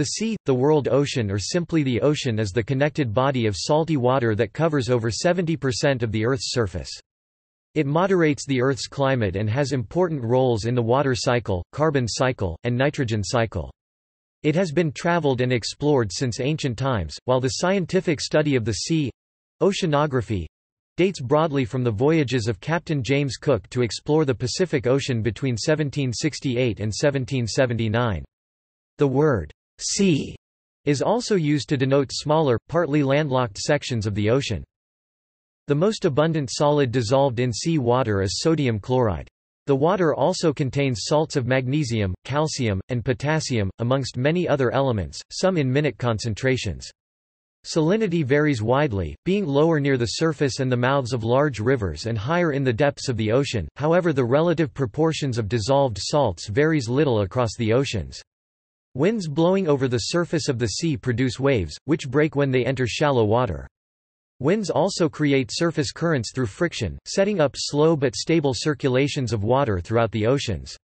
The sea, the world ocean or simply the ocean is the connected body of salty water that covers over 70% of the Earth's surface. It moderates the Earth's climate and has important roles in the water cycle, carbon cycle, and nitrogen cycle. It has been traveled and explored since ancient times, while the scientific study of the sea—oceanography, dates broadly from the voyages of Captain James Cook to explore the Pacific Ocean between 1768 and 1779. The word sea is also used to denote smaller, partly landlocked sections of the ocean. The most abundant solid dissolved in sea water is sodium chloride. The water also contains salts of magnesium, calcium, and potassium, amongst many other elements, some in minute concentrations. Salinity varies widely, being lower near the surface and the mouths of large rivers and higher in the depths of the ocean, however the relative proportions of dissolved salts varies little across the oceans. Winds blowing over the surface of the sea produce waves, which break when they enter shallow water. Winds also create surface currents through friction, setting up slow but stable circulations of water throughout the oceans.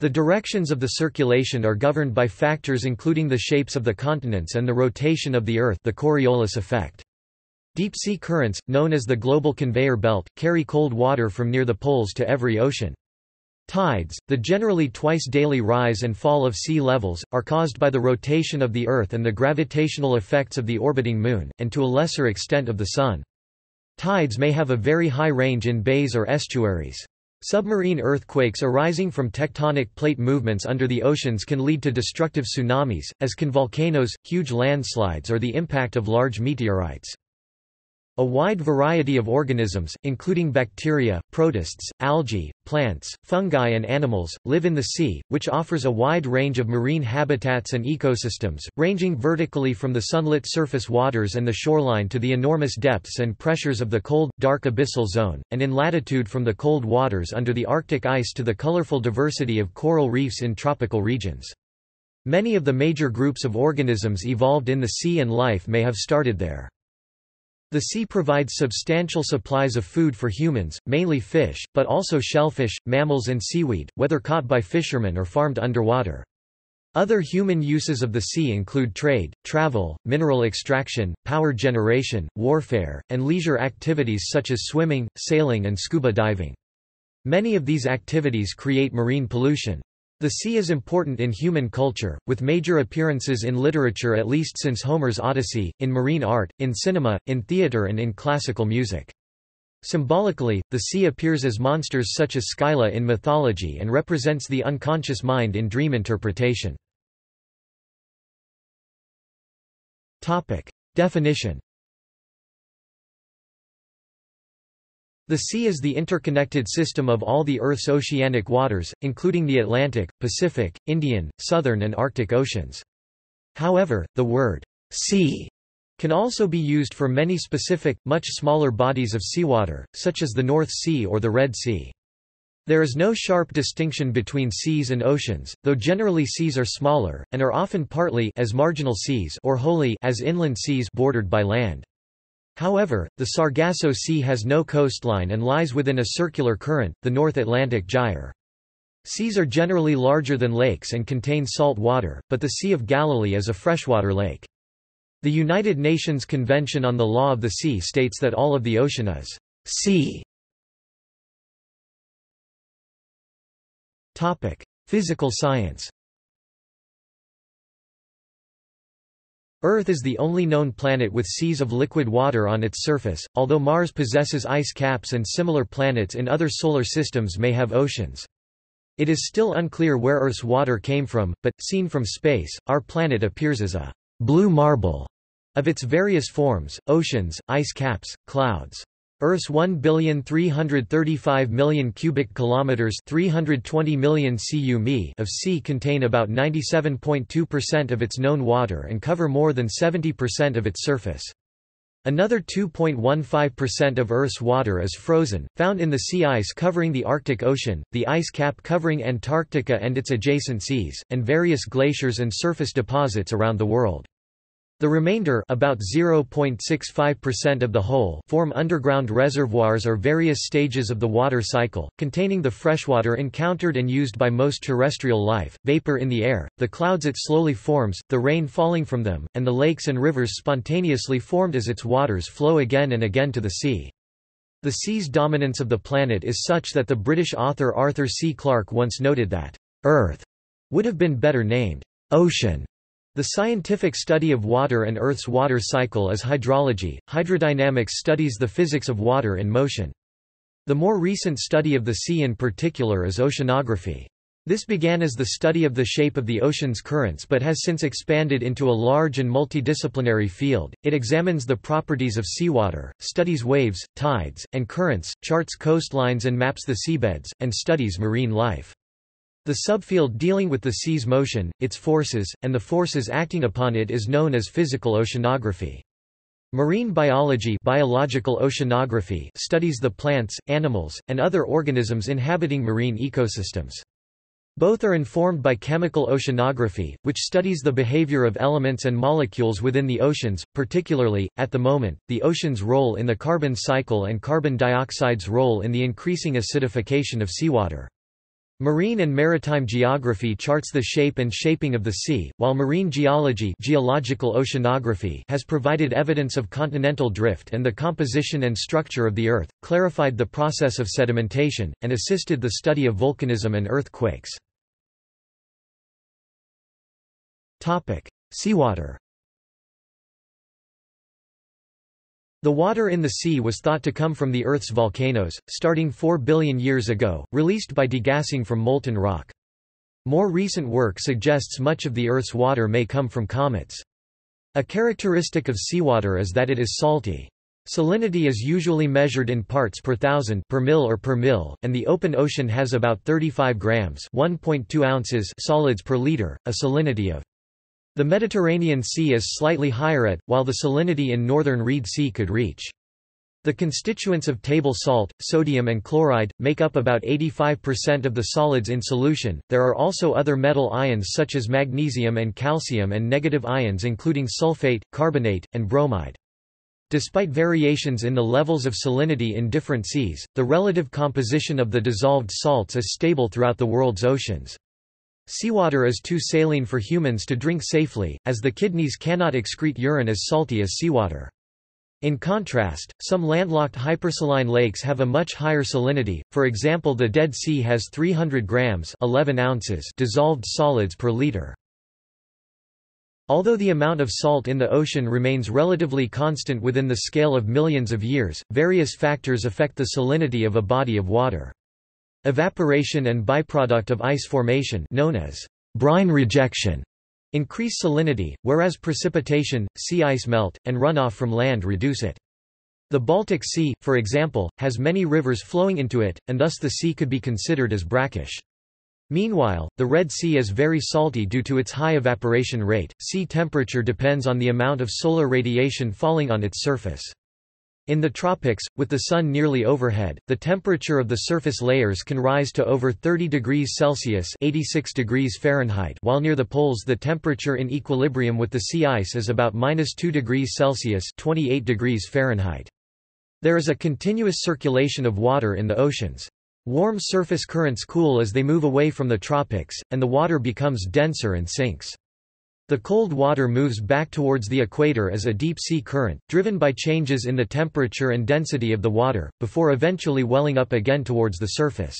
The directions of the circulation are governed by factors including the shapes of the continents and the rotation of the Earth the Coriolis effect. Deep-sea currents, known as the global conveyor belt, carry cold water from near the poles to every ocean. Tides, the generally twice daily rise and fall of sea levels, are caused by the rotation of the Earth and the gravitational effects of the orbiting Moon, and to a lesser extent of the Sun. Tides may have a very high range in bays or estuaries. Submarine earthquakes arising from tectonic plate movements under the oceans can lead to destructive tsunamis, as can volcanoes, huge landslides or the impact of large meteorites. A wide variety of organisms, including bacteria, protists, algae, plants, fungi and animals, live in the sea, which offers a wide range of marine habitats and ecosystems, ranging vertically from the sunlit surface waters and the shoreline to the enormous depths and pressures of the cold, dark abyssal zone, and in latitude from the cold waters under the Arctic ice to the colorful diversity of coral reefs in tropical regions. Many of the major groups of organisms evolved in the sea and life may have started there. The sea provides substantial supplies of food for humans, mainly fish, but also shellfish, mammals and seaweed, whether caught by fishermen or farmed underwater. Other human uses of the sea include trade, travel, mineral extraction, power generation, warfare, and leisure activities such as swimming, sailing and scuba diving. Many of these activities create marine pollution. The sea is important in human culture, with major appearances in literature at least since Homer's Odyssey, in marine art, in cinema, in theatre and in classical music. Symbolically, the sea appears as monsters such as Scylla in mythology and represents the unconscious mind in dream interpretation. Definition The sea is the interconnected system of all the Earth's oceanic waters, including the Atlantic, Pacific, Indian, Southern and Arctic Oceans. However, the word sea can also be used for many specific, much smaller bodies of seawater, such as the North Sea or the Red Sea. There is no sharp distinction between seas and oceans, though generally seas are smaller, and are often partly as marginal seas or wholly as inland seas bordered by land. However, the Sargasso Sea has no coastline and lies within a circular current, the North Atlantic Gyre. Seas are generally larger than lakes and contain salt water, but the Sea of Galilee is a freshwater lake. The United Nations Convention on the Law of the Sea states that all of the ocean is sea. Physical science Earth is the only known planet with seas of liquid water on its surface, although Mars possesses ice caps and similar planets in other solar systems may have oceans. It is still unclear where Earth's water came from, but, seen from space, our planet appears as a blue marble of its various forms, oceans, ice caps, clouds. Earth's 1,335,000,000 cubic kilometers, 320 million cu of sea contain about 97.2% of its known water and cover more than 70% of its surface. Another 2.15% of Earth's water is frozen, found in the sea ice covering the Arctic Ocean, the ice cap covering Antarctica and its adjacent seas, and various glaciers and surface deposits around the world. The remainder about 0.65% of the whole form underground reservoirs or various stages of the water cycle, containing the freshwater encountered and used by most terrestrial life, vapor in the air, the clouds it slowly forms, the rain falling from them, and the lakes and rivers spontaneously formed as its waters flow again and again to the sea. The sea's dominance of the planet is such that the British author Arthur C. Clarke once noted that, "...Earth," would have been better named, "...ocean." The scientific study of water and Earth's water cycle is hydrology. Hydrodynamics studies the physics of water in motion. The more recent study of the sea in particular is oceanography. This began as the study of the shape of the ocean's currents but has since expanded into a large and multidisciplinary field. It examines the properties of seawater, studies waves, tides, and currents, charts coastlines and maps the seabeds, and studies marine life. The subfield dealing with the sea's motion, its forces, and the forces acting upon it is known as physical oceanography. Marine biology biological oceanography studies the plants, animals, and other organisms inhabiting marine ecosystems. Both are informed by chemical oceanography, which studies the behavior of elements and molecules within the oceans, particularly, at the moment, the ocean's role in the carbon cycle and carbon dioxide's role in the increasing acidification of seawater. Marine and maritime geography charts the shape and shaping of the sea, while marine geology geological oceanography has provided evidence of continental drift and the composition and structure of the Earth, clarified the process of sedimentation, and assisted the study of volcanism and earthquakes. Seawater The water in the sea was thought to come from the Earth's volcanoes, starting 4 billion years ago, released by degassing from molten rock. More recent work suggests much of the Earth's water may come from comets. A characteristic of seawater is that it is salty. Salinity is usually measured in parts per thousand per mil or per mil, and the open ocean has about 35 grams 1.2 ounces solids per liter, a salinity of the Mediterranean Sea is slightly higher at, while the salinity in northern Red Sea could reach. The constituents of table salt, sodium and chloride, make up about 85% of the solids in solution. There are also other metal ions such as magnesium and calcium and negative ions including sulfate, carbonate, and bromide. Despite variations in the levels of salinity in different seas, the relative composition of the dissolved salts is stable throughout the world's oceans. Seawater is too saline for humans to drink safely, as the kidneys cannot excrete urine as salty as seawater. In contrast, some landlocked hypersaline lakes have a much higher salinity, for example the Dead Sea has 300 grams 11 ounces dissolved solids per liter. Although the amount of salt in the ocean remains relatively constant within the scale of millions of years, various factors affect the salinity of a body of water. Evaporation and byproduct of ice formation known as brine rejection increase salinity, whereas precipitation, sea ice melt, and runoff from land reduce it. The Baltic Sea, for example, has many rivers flowing into it, and thus the sea could be considered as brackish. Meanwhile, the Red Sea is very salty due to its high evaporation rate. Sea temperature depends on the amount of solar radiation falling on its surface. In the tropics, with the sun nearly overhead, the temperature of the surface layers can rise to over 30 degrees Celsius 86 degrees Fahrenheit while near the poles the temperature in equilibrium with the sea ice is about minus 2 degrees Celsius 28 degrees Fahrenheit. There is a continuous circulation of water in the oceans. Warm surface currents cool as they move away from the tropics, and the water becomes denser and sinks. The cold water moves back towards the equator as a deep-sea current, driven by changes in the temperature and density of the water, before eventually welling up again towards the surface.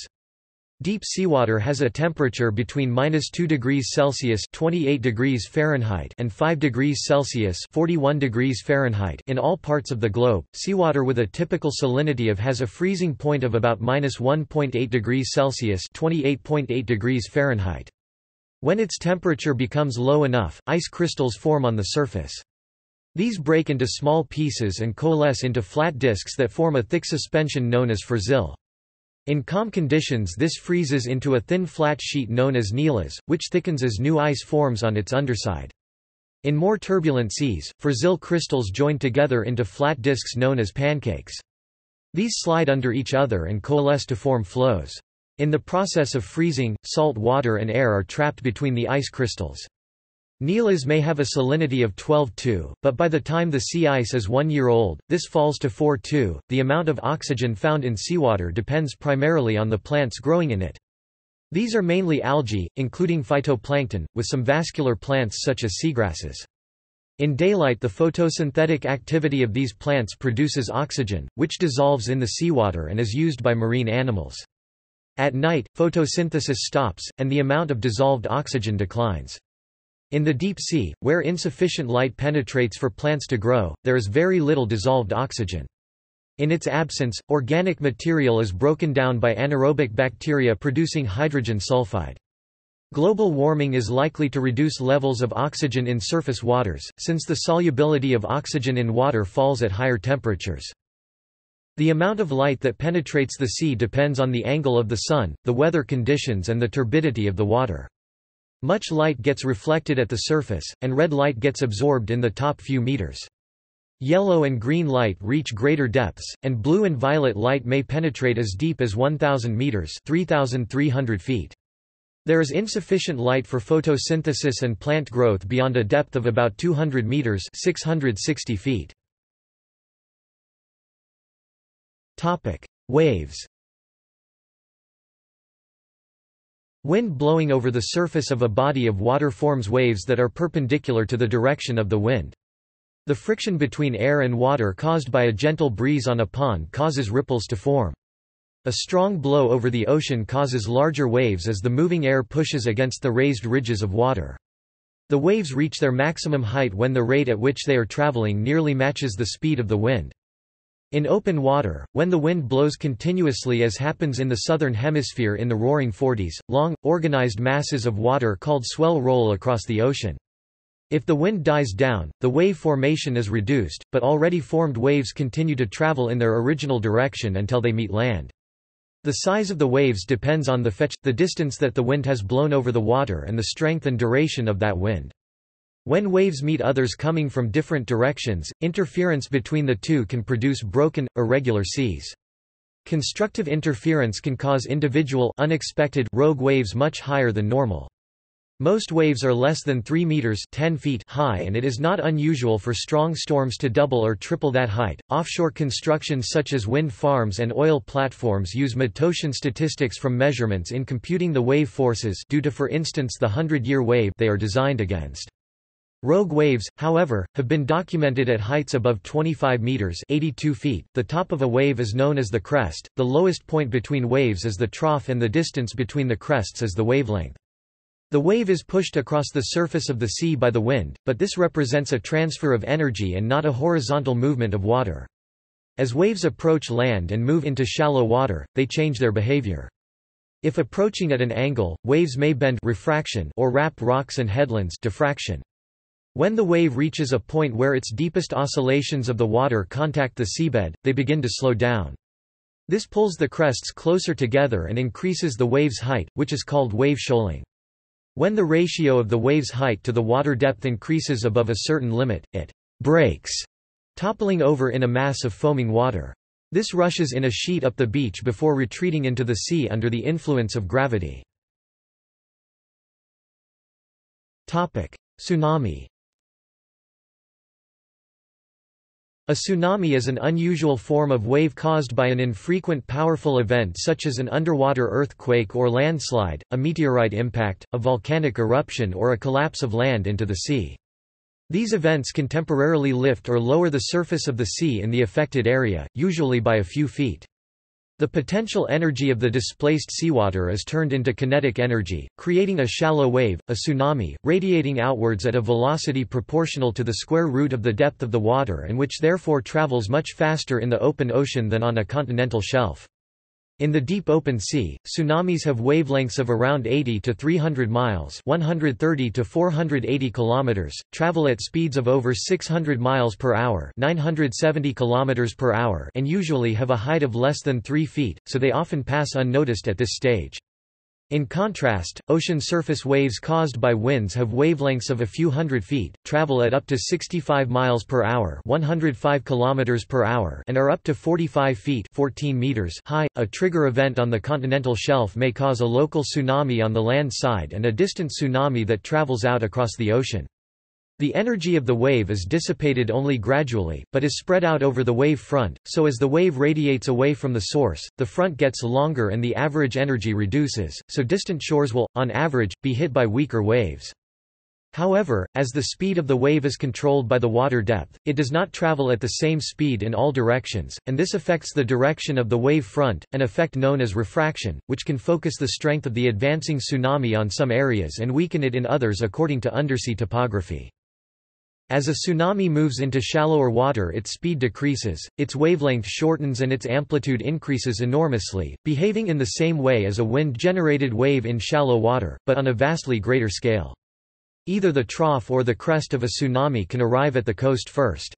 Deep seawater has a temperature between minus 2 degrees Celsius 28 degrees Fahrenheit and 5 degrees Celsius 41 degrees Fahrenheit in all parts of the globe. Seawater with a typical salinity of has a freezing point of about minus 1.8 degrees Celsius 28.8 degrees Fahrenheit. When its temperature becomes low enough, ice crystals form on the surface. These break into small pieces and coalesce into flat disks that form a thick suspension known as frazil. In calm conditions this freezes into a thin flat sheet known as nilas, which thickens as new ice forms on its underside. In more turbulent seas, frazil crystals join together into flat disks known as pancakes. These slide under each other and coalesce to form floes. In the process of freezing, salt water and air are trapped between the ice crystals. Nilas may have a salinity of 12.2, but by the time the sea ice is one year old, this falls to 4.2. The amount of oxygen found in seawater depends primarily on the plants growing in it. These are mainly algae, including phytoplankton, with some vascular plants such as seagrasses. In daylight the photosynthetic activity of these plants produces oxygen, which dissolves in the seawater and is used by marine animals. At night, photosynthesis stops, and the amount of dissolved oxygen declines. In the deep sea, where insufficient light penetrates for plants to grow, there is very little dissolved oxygen. In its absence, organic material is broken down by anaerobic bacteria producing hydrogen sulfide. Global warming is likely to reduce levels of oxygen in surface waters, since the solubility of oxygen in water falls at higher temperatures. The amount of light that penetrates the sea depends on the angle of the sun, the weather conditions and the turbidity of the water. Much light gets reflected at the surface, and red light gets absorbed in the top few meters. Yellow and green light reach greater depths, and blue and violet light may penetrate as deep as 1,000 meters 3,300 feet. There is insufficient light for photosynthesis and plant growth beyond a depth of about 200 meters 660 feet. Waves Wind blowing over the surface of a body of water forms waves that are perpendicular to the direction of the wind. The friction between air and water caused by a gentle breeze on a pond causes ripples to form. A strong blow over the ocean causes larger waves as the moving air pushes against the raised ridges of water. The waves reach their maximum height when the rate at which they are traveling nearly matches the speed of the wind. In open water, when the wind blows continuously as happens in the southern hemisphere in the roaring forties, long, organized masses of water called swell roll across the ocean. If the wind dies down, the wave formation is reduced, but already formed waves continue to travel in their original direction until they meet land. The size of the waves depends on the fetch, the distance that the wind has blown over the water and the strength and duration of that wind. When waves meet others coming from different directions, interference between the two can produce broken, irregular seas. Constructive interference can cause individual unexpected rogue waves much higher than normal. Most waves are less than 3 meters 10 feet high and it is not unusual for strong storms to double or triple that height. Offshore constructions such as wind farms and oil platforms use metocean statistics from measurements in computing the wave forces due to for instance the 100-year wave they are designed against. Rogue waves, however, have been documented at heights above 25 meters (82 feet). The top of a wave is known as the crest. The lowest point between waves is the trough and the distance between the crests is the wavelength. The wave is pushed across the surface of the sea by the wind, but this represents a transfer of energy and not a horizontal movement of water. As waves approach land and move into shallow water, they change their behavior. If approaching at an angle, waves may bend refraction or wrap rocks and headlands diffraction. When the wave reaches a point where its deepest oscillations of the water contact the seabed, they begin to slow down. This pulls the crests closer together and increases the wave's height, which is called wave shoaling. When the ratio of the wave's height to the water depth increases above a certain limit, it breaks, toppling over in a mass of foaming water. This rushes in a sheet up the beach before retreating into the sea under the influence of gravity. Tsunami A tsunami is an unusual form of wave caused by an infrequent powerful event such as an underwater earthquake or landslide, a meteorite impact, a volcanic eruption or a collapse of land into the sea. These events can temporarily lift or lower the surface of the sea in the affected area, usually by a few feet. The potential energy of the displaced seawater is turned into kinetic energy, creating a shallow wave, a tsunami, radiating outwards at a velocity proportional to the square root of the depth of the water and which therefore travels much faster in the open ocean than on a continental shelf. In the deep open sea, tsunamis have wavelengths of around 80 to 300 miles, 130 to 480 kilometers, travel at speeds of over 600 miles per hour, 970 kilometers per hour, and usually have a height of less than 3 feet, so they often pass unnoticed at this stage. In contrast, ocean surface waves caused by winds have wavelengths of a few hundred feet, travel at up to 65 miles per hour, 105 kilometers per hour, and are up to 45 feet, 14 meters high. A trigger event on the continental shelf may cause a local tsunami on the land side and a distant tsunami that travels out across the ocean. The energy of the wave is dissipated only gradually, but is spread out over the wave front, so as the wave radiates away from the source, the front gets longer and the average energy reduces, so distant shores will, on average, be hit by weaker waves. However, as the speed of the wave is controlled by the water depth, it does not travel at the same speed in all directions, and this affects the direction of the wave front, an effect known as refraction, which can focus the strength of the advancing tsunami on some areas and weaken it in others according to undersea topography. As a tsunami moves into shallower water its speed decreases, its wavelength shortens and its amplitude increases enormously, behaving in the same way as a wind-generated wave in shallow water, but on a vastly greater scale. Either the trough or the crest of a tsunami can arrive at the coast first.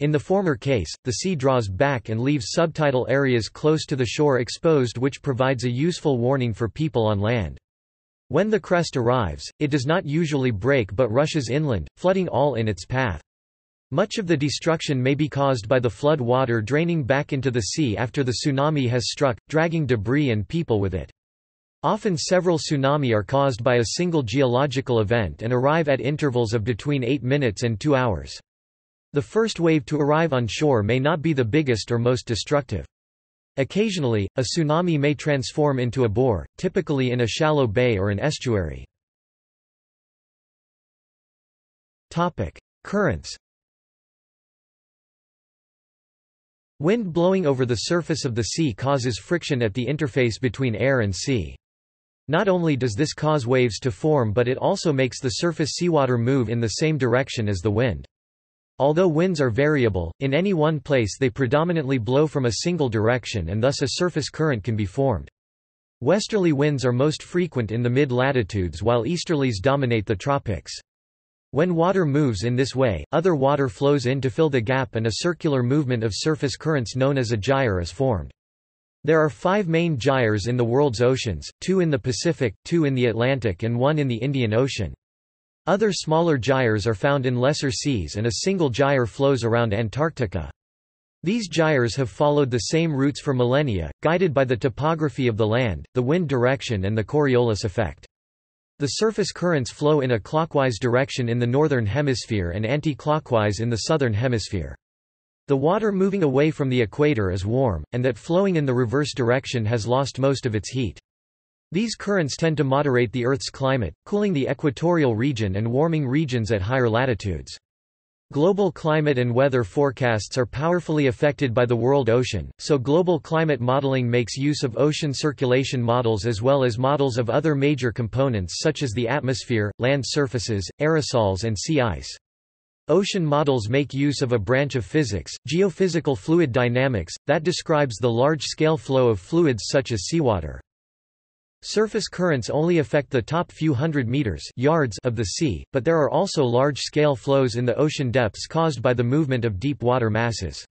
In the former case, the sea draws back and leaves subtidal areas close to the shore exposed which provides a useful warning for people on land. When the crest arrives, it does not usually break but rushes inland, flooding all in its path. Much of the destruction may be caused by the flood water draining back into the sea after the tsunami has struck, dragging debris and people with it. Often several tsunami are caused by a single geological event and arrive at intervals of between 8 minutes and 2 hours. The first wave to arrive on shore may not be the biggest or most destructive. Occasionally, a tsunami may transform into a bore, typically in a shallow bay or an estuary. Currents Wind blowing over the surface of the sea causes friction at the interface between air and sea. Not only does this cause waves to form but it also makes the surface seawater move in the same direction as the wind. Although winds are variable, in any one place they predominantly blow from a single direction and thus a surface current can be formed. Westerly winds are most frequent in the mid-latitudes while easterlies dominate the tropics. When water moves in this way, other water flows in to fill the gap and a circular movement of surface currents known as a gyre is formed. There are five main gyres in the world's oceans, two in the Pacific, two in the Atlantic and one in the Indian Ocean. Other smaller gyres are found in lesser seas and a single gyre flows around Antarctica. These gyres have followed the same routes for millennia, guided by the topography of the land, the wind direction and the Coriolis effect. The surface currents flow in a clockwise direction in the northern hemisphere and anti-clockwise in the southern hemisphere. The water moving away from the equator is warm, and that flowing in the reverse direction has lost most of its heat. These currents tend to moderate the Earth's climate, cooling the equatorial region and warming regions at higher latitudes. Global climate and weather forecasts are powerfully affected by the world ocean, so global climate modeling makes use of ocean circulation models as well as models of other major components such as the atmosphere, land surfaces, aerosols and sea ice. Ocean models make use of a branch of physics, geophysical fluid dynamics, that describes the large-scale flow of fluids such as seawater. Surface currents only affect the top few hundred meters yards of the sea, but there are also large-scale flows in the ocean depths caused by the movement of deep water masses.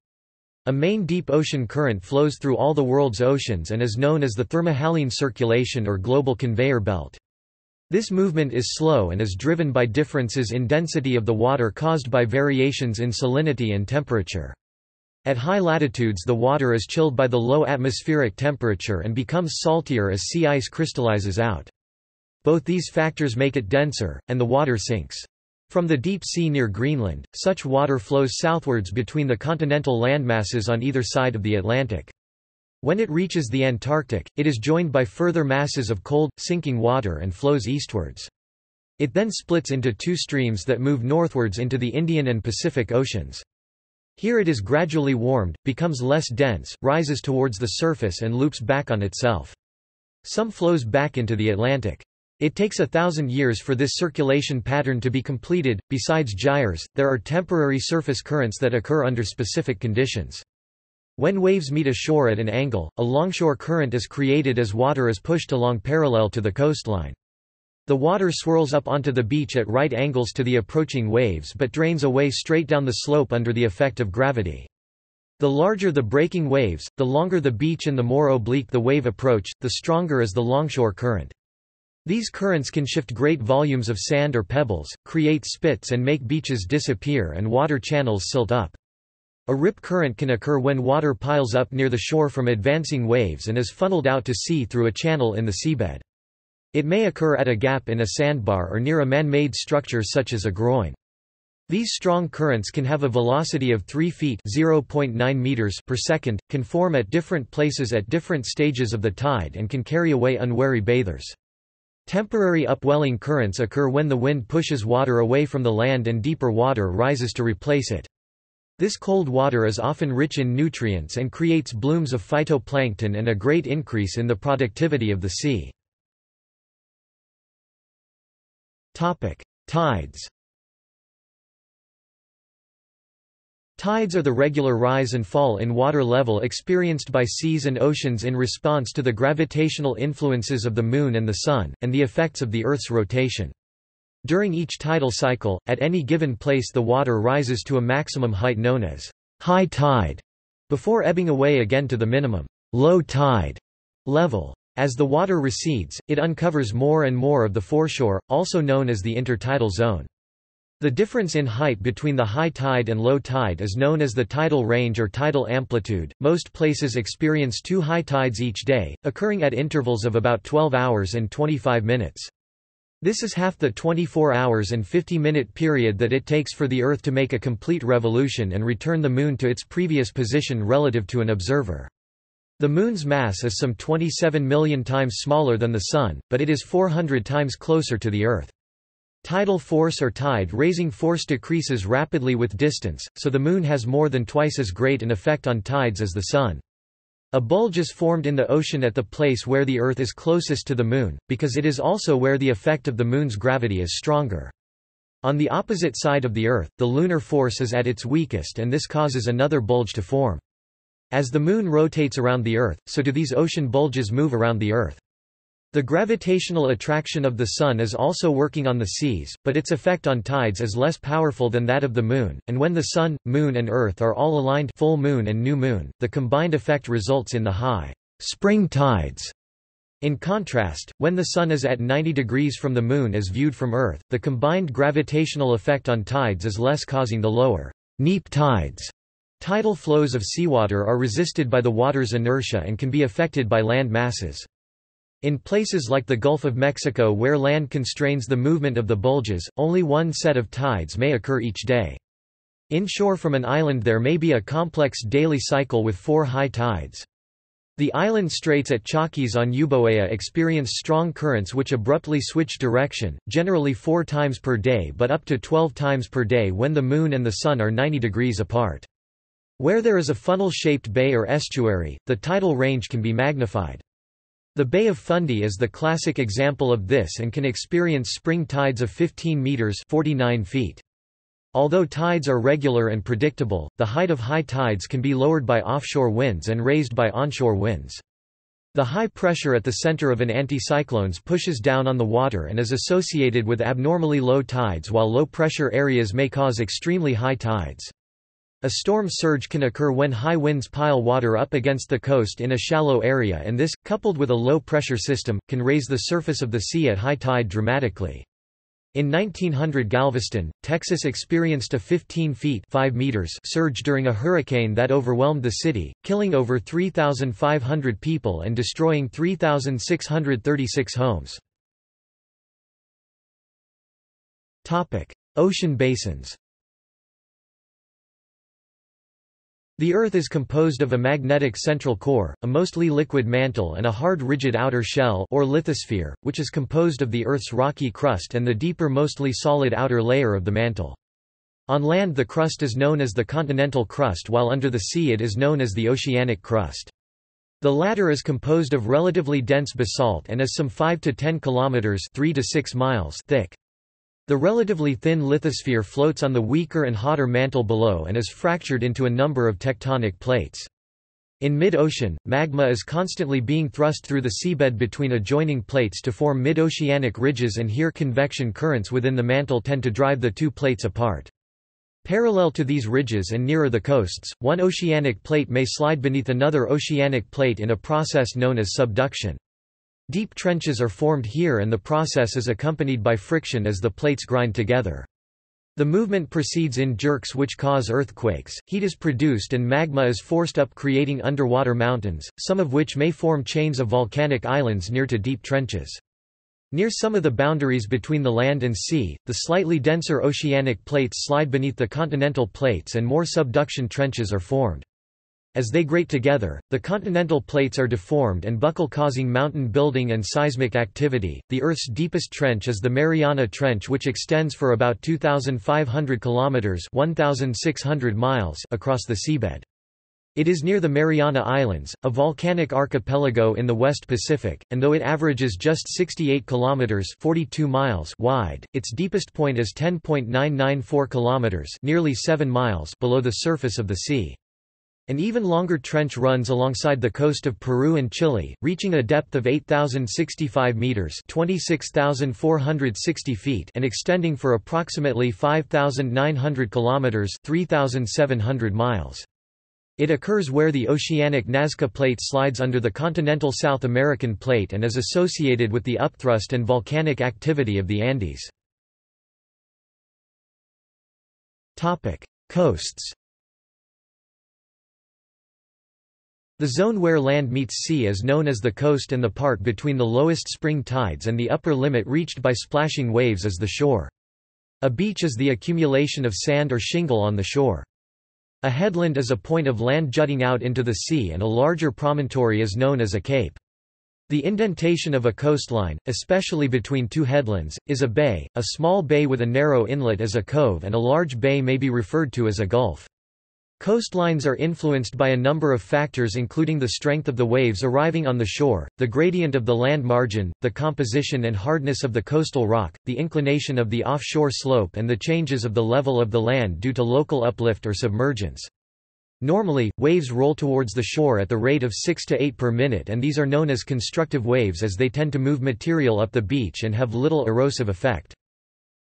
A main deep ocean current flows through all the world's oceans and is known as the thermohaline circulation or global conveyor belt. This movement is slow and is driven by differences in density of the water caused by variations in salinity and temperature. At high latitudes the water is chilled by the low atmospheric temperature and becomes saltier as sea ice crystallizes out. Both these factors make it denser, and the water sinks. From the deep sea near Greenland, such water flows southwards between the continental landmasses on either side of the Atlantic. When it reaches the Antarctic, it is joined by further masses of cold, sinking water and flows eastwards. It then splits into two streams that move northwards into the Indian and Pacific Oceans. Here it is gradually warmed, becomes less dense, rises towards the surface and loops back on itself. Some flows back into the Atlantic. It takes a thousand years for this circulation pattern to be completed. Besides gyres, there are temporary surface currents that occur under specific conditions. When waves meet a shore at an angle, a longshore current is created as water is pushed along parallel to the coastline. The water swirls up onto the beach at right angles to the approaching waves but drains away straight down the slope under the effect of gravity. The larger the breaking waves, the longer the beach and the more oblique the wave approach, the stronger is the longshore current. These currents can shift great volumes of sand or pebbles, create spits and make beaches disappear and water channels silt up. A rip current can occur when water piles up near the shore from advancing waves and is funneled out to sea through a channel in the seabed. It may occur at a gap in a sandbar or near a man-made structure such as a groin. These strong currents can have a velocity of 3 feet (0.9 meters) per second, can form at different places at different stages of the tide and can carry away unwary bathers. Temporary upwelling currents occur when the wind pushes water away from the land and deeper water rises to replace it. This cold water is often rich in nutrients and creates blooms of phytoplankton and a great increase in the productivity of the sea. Tides Tides are the regular rise and fall in water level experienced by seas and oceans in response to the gravitational influences of the Moon and the Sun, and the effects of the Earth's rotation. During each tidal cycle, at any given place the water rises to a maximum height known as high tide, before ebbing away again to the minimum low tide level. As the water recedes, it uncovers more and more of the foreshore, also known as the intertidal zone. The difference in height between the high tide and low tide is known as the tidal range or tidal amplitude. Most places experience two high tides each day, occurring at intervals of about 12 hours and 25 minutes. This is half the 24 hours and 50 minute period that it takes for the Earth to make a complete revolution and return the Moon to its previous position relative to an observer. The Moon's mass is some 27 million times smaller than the Sun, but it is 400 times closer to the Earth. Tidal force or tide-raising force decreases rapidly with distance, so the Moon has more than twice as great an effect on tides as the Sun. A bulge is formed in the ocean at the place where the Earth is closest to the Moon, because it is also where the effect of the Moon's gravity is stronger. On the opposite side of the Earth, the lunar force is at its weakest and this causes another bulge to form. As the Moon rotates around the Earth, so do these ocean bulges move around the Earth. The gravitational attraction of the Sun is also working on the seas, but its effect on tides is less powerful than that of the Moon, and when the Sun, Moon and Earth are all aligned full moon and new moon, the combined effect results in the high spring tides. In contrast, when the Sun is at 90 degrees from the Moon as viewed from Earth, the combined gravitational effect on tides is less causing the lower neap tides. Tidal flows of seawater are resisted by the water's inertia and can be affected by land masses. In places like the Gulf of Mexico where land constrains the movement of the bulges, only one set of tides may occur each day. Inshore from an island there may be a complex daily cycle with four high tides. The island straits at Chalkis on Euboea experience strong currents which abruptly switch direction, generally four times per day but up to 12 times per day when the Moon and the Sun are 90 degrees apart. Where there is a funnel-shaped bay or estuary, the tidal range can be magnified. The Bay of Fundy is the classic example of this and can experience spring tides of 15 meters 49 feet. Although tides are regular and predictable, the height of high tides can be lowered by offshore winds and raised by onshore winds. The high pressure at the center of an anticyclones pushes down on the water and is associated with abnormally low tides while low pressure areas may cause extremely high tides. A storm surge can occur when high winds pile water up against the coast in a shallow area and this, coupled with a low-pressure system, can raise the surface of the sea at high tide dramatically. In 1900 Galveston, Texas experienced a 15 feet 5 meters surge during a hurricane that overwhelmed the city, killing over 3,500 people and destroying 3,636 homes. Ocean basins The Earth is composed of a magnetic central core, a mostly liquid mantle and a hard rigid outer shell or lithosphere, which is composed of the Earth's rocky crust and the deeper mostly solid outer layer of the mantle. On land the crust is known as the continental crust while under the sea it is known as the oceanic crust. The latter is composed of relatively dense basalt and is some 5 to 10 kilometers 3 to 6 miles thick. The relatively thin lithosphere floats on the weaker and hotter mantle below and is fractured into a number of tectonic plates. In mid-ocean, magma is constantly being thrust through the seabed between adjoining plates to form mid-oceanic ridges and here convection currents within the mantle tend to drive the two plates apart. Parallel to these ridges and nearer the coasts, one oceanic plate may slide beneath another oceanic plate in a process known as subduction. Deep trenches are formed here and the process is accompanied by friction as the plates grind together. The movement proceeds in jerks which cause earthquakes, heat is produced and magma is forced up creating underwater mountains, some of which may form chains of volcanic islands near to deep trenches. Near some of the boundaries between the land and sea, the slightly denser oceanic plates slide beneath the continental plates and more subduction trenches are formed. As they grate together, the continental plates are deformed and buckle causing mountain building and seismic activity. The Earth's deepest trench is the Mariana Trench which extends for about 2500 kilometers, 1600 miles across the seabed. It is near the Mariana Islands, a volcanic archipelago in the West Pacific, and though it averages just 68 kilometers (42 miles) wide, its deepest point is 10.994 kilometers, nearly 7 miles below the surface of the sea. An even longer trench runs alongside the coast of Peru and Chile, reaching a depth of 8,065 meters (26,460 feet) and extending for approximately 5,900 kilometers (3,700 miles). It occurs where the oceanic Nazca Plate slides under the continental South American Plate and is associated with the upthrust and volcanic activity of the Andes. Topic: Coasts. The zone where land meets sea is known as the coast and the part between the lowest spring tides and the upper limit reached by splashing waves is the shore. A beach is the accumulation of sand or shingle on the shore. A headland is a point of land jutting out into the sea and a larger promontory is known as a cape. The indentation of a coastline, especially between two headlands, is a bay, a small bay with a narrow inlet is a cove and a large bay may be referred to as a gulf. Coastlines are influenced by a number of factors including the strength of the waves arriving on the shore, the gradient of the land margin, the composition and hardness of the coastal rock, the inclination of the offshore slope and the changes of the level of the land due to local uplift or submergence. Normally, waves roll towards the shore at the rate of 6 to 8 per minute and these are known as constructive waves as they tend to move material up the beach and have little erosive effect.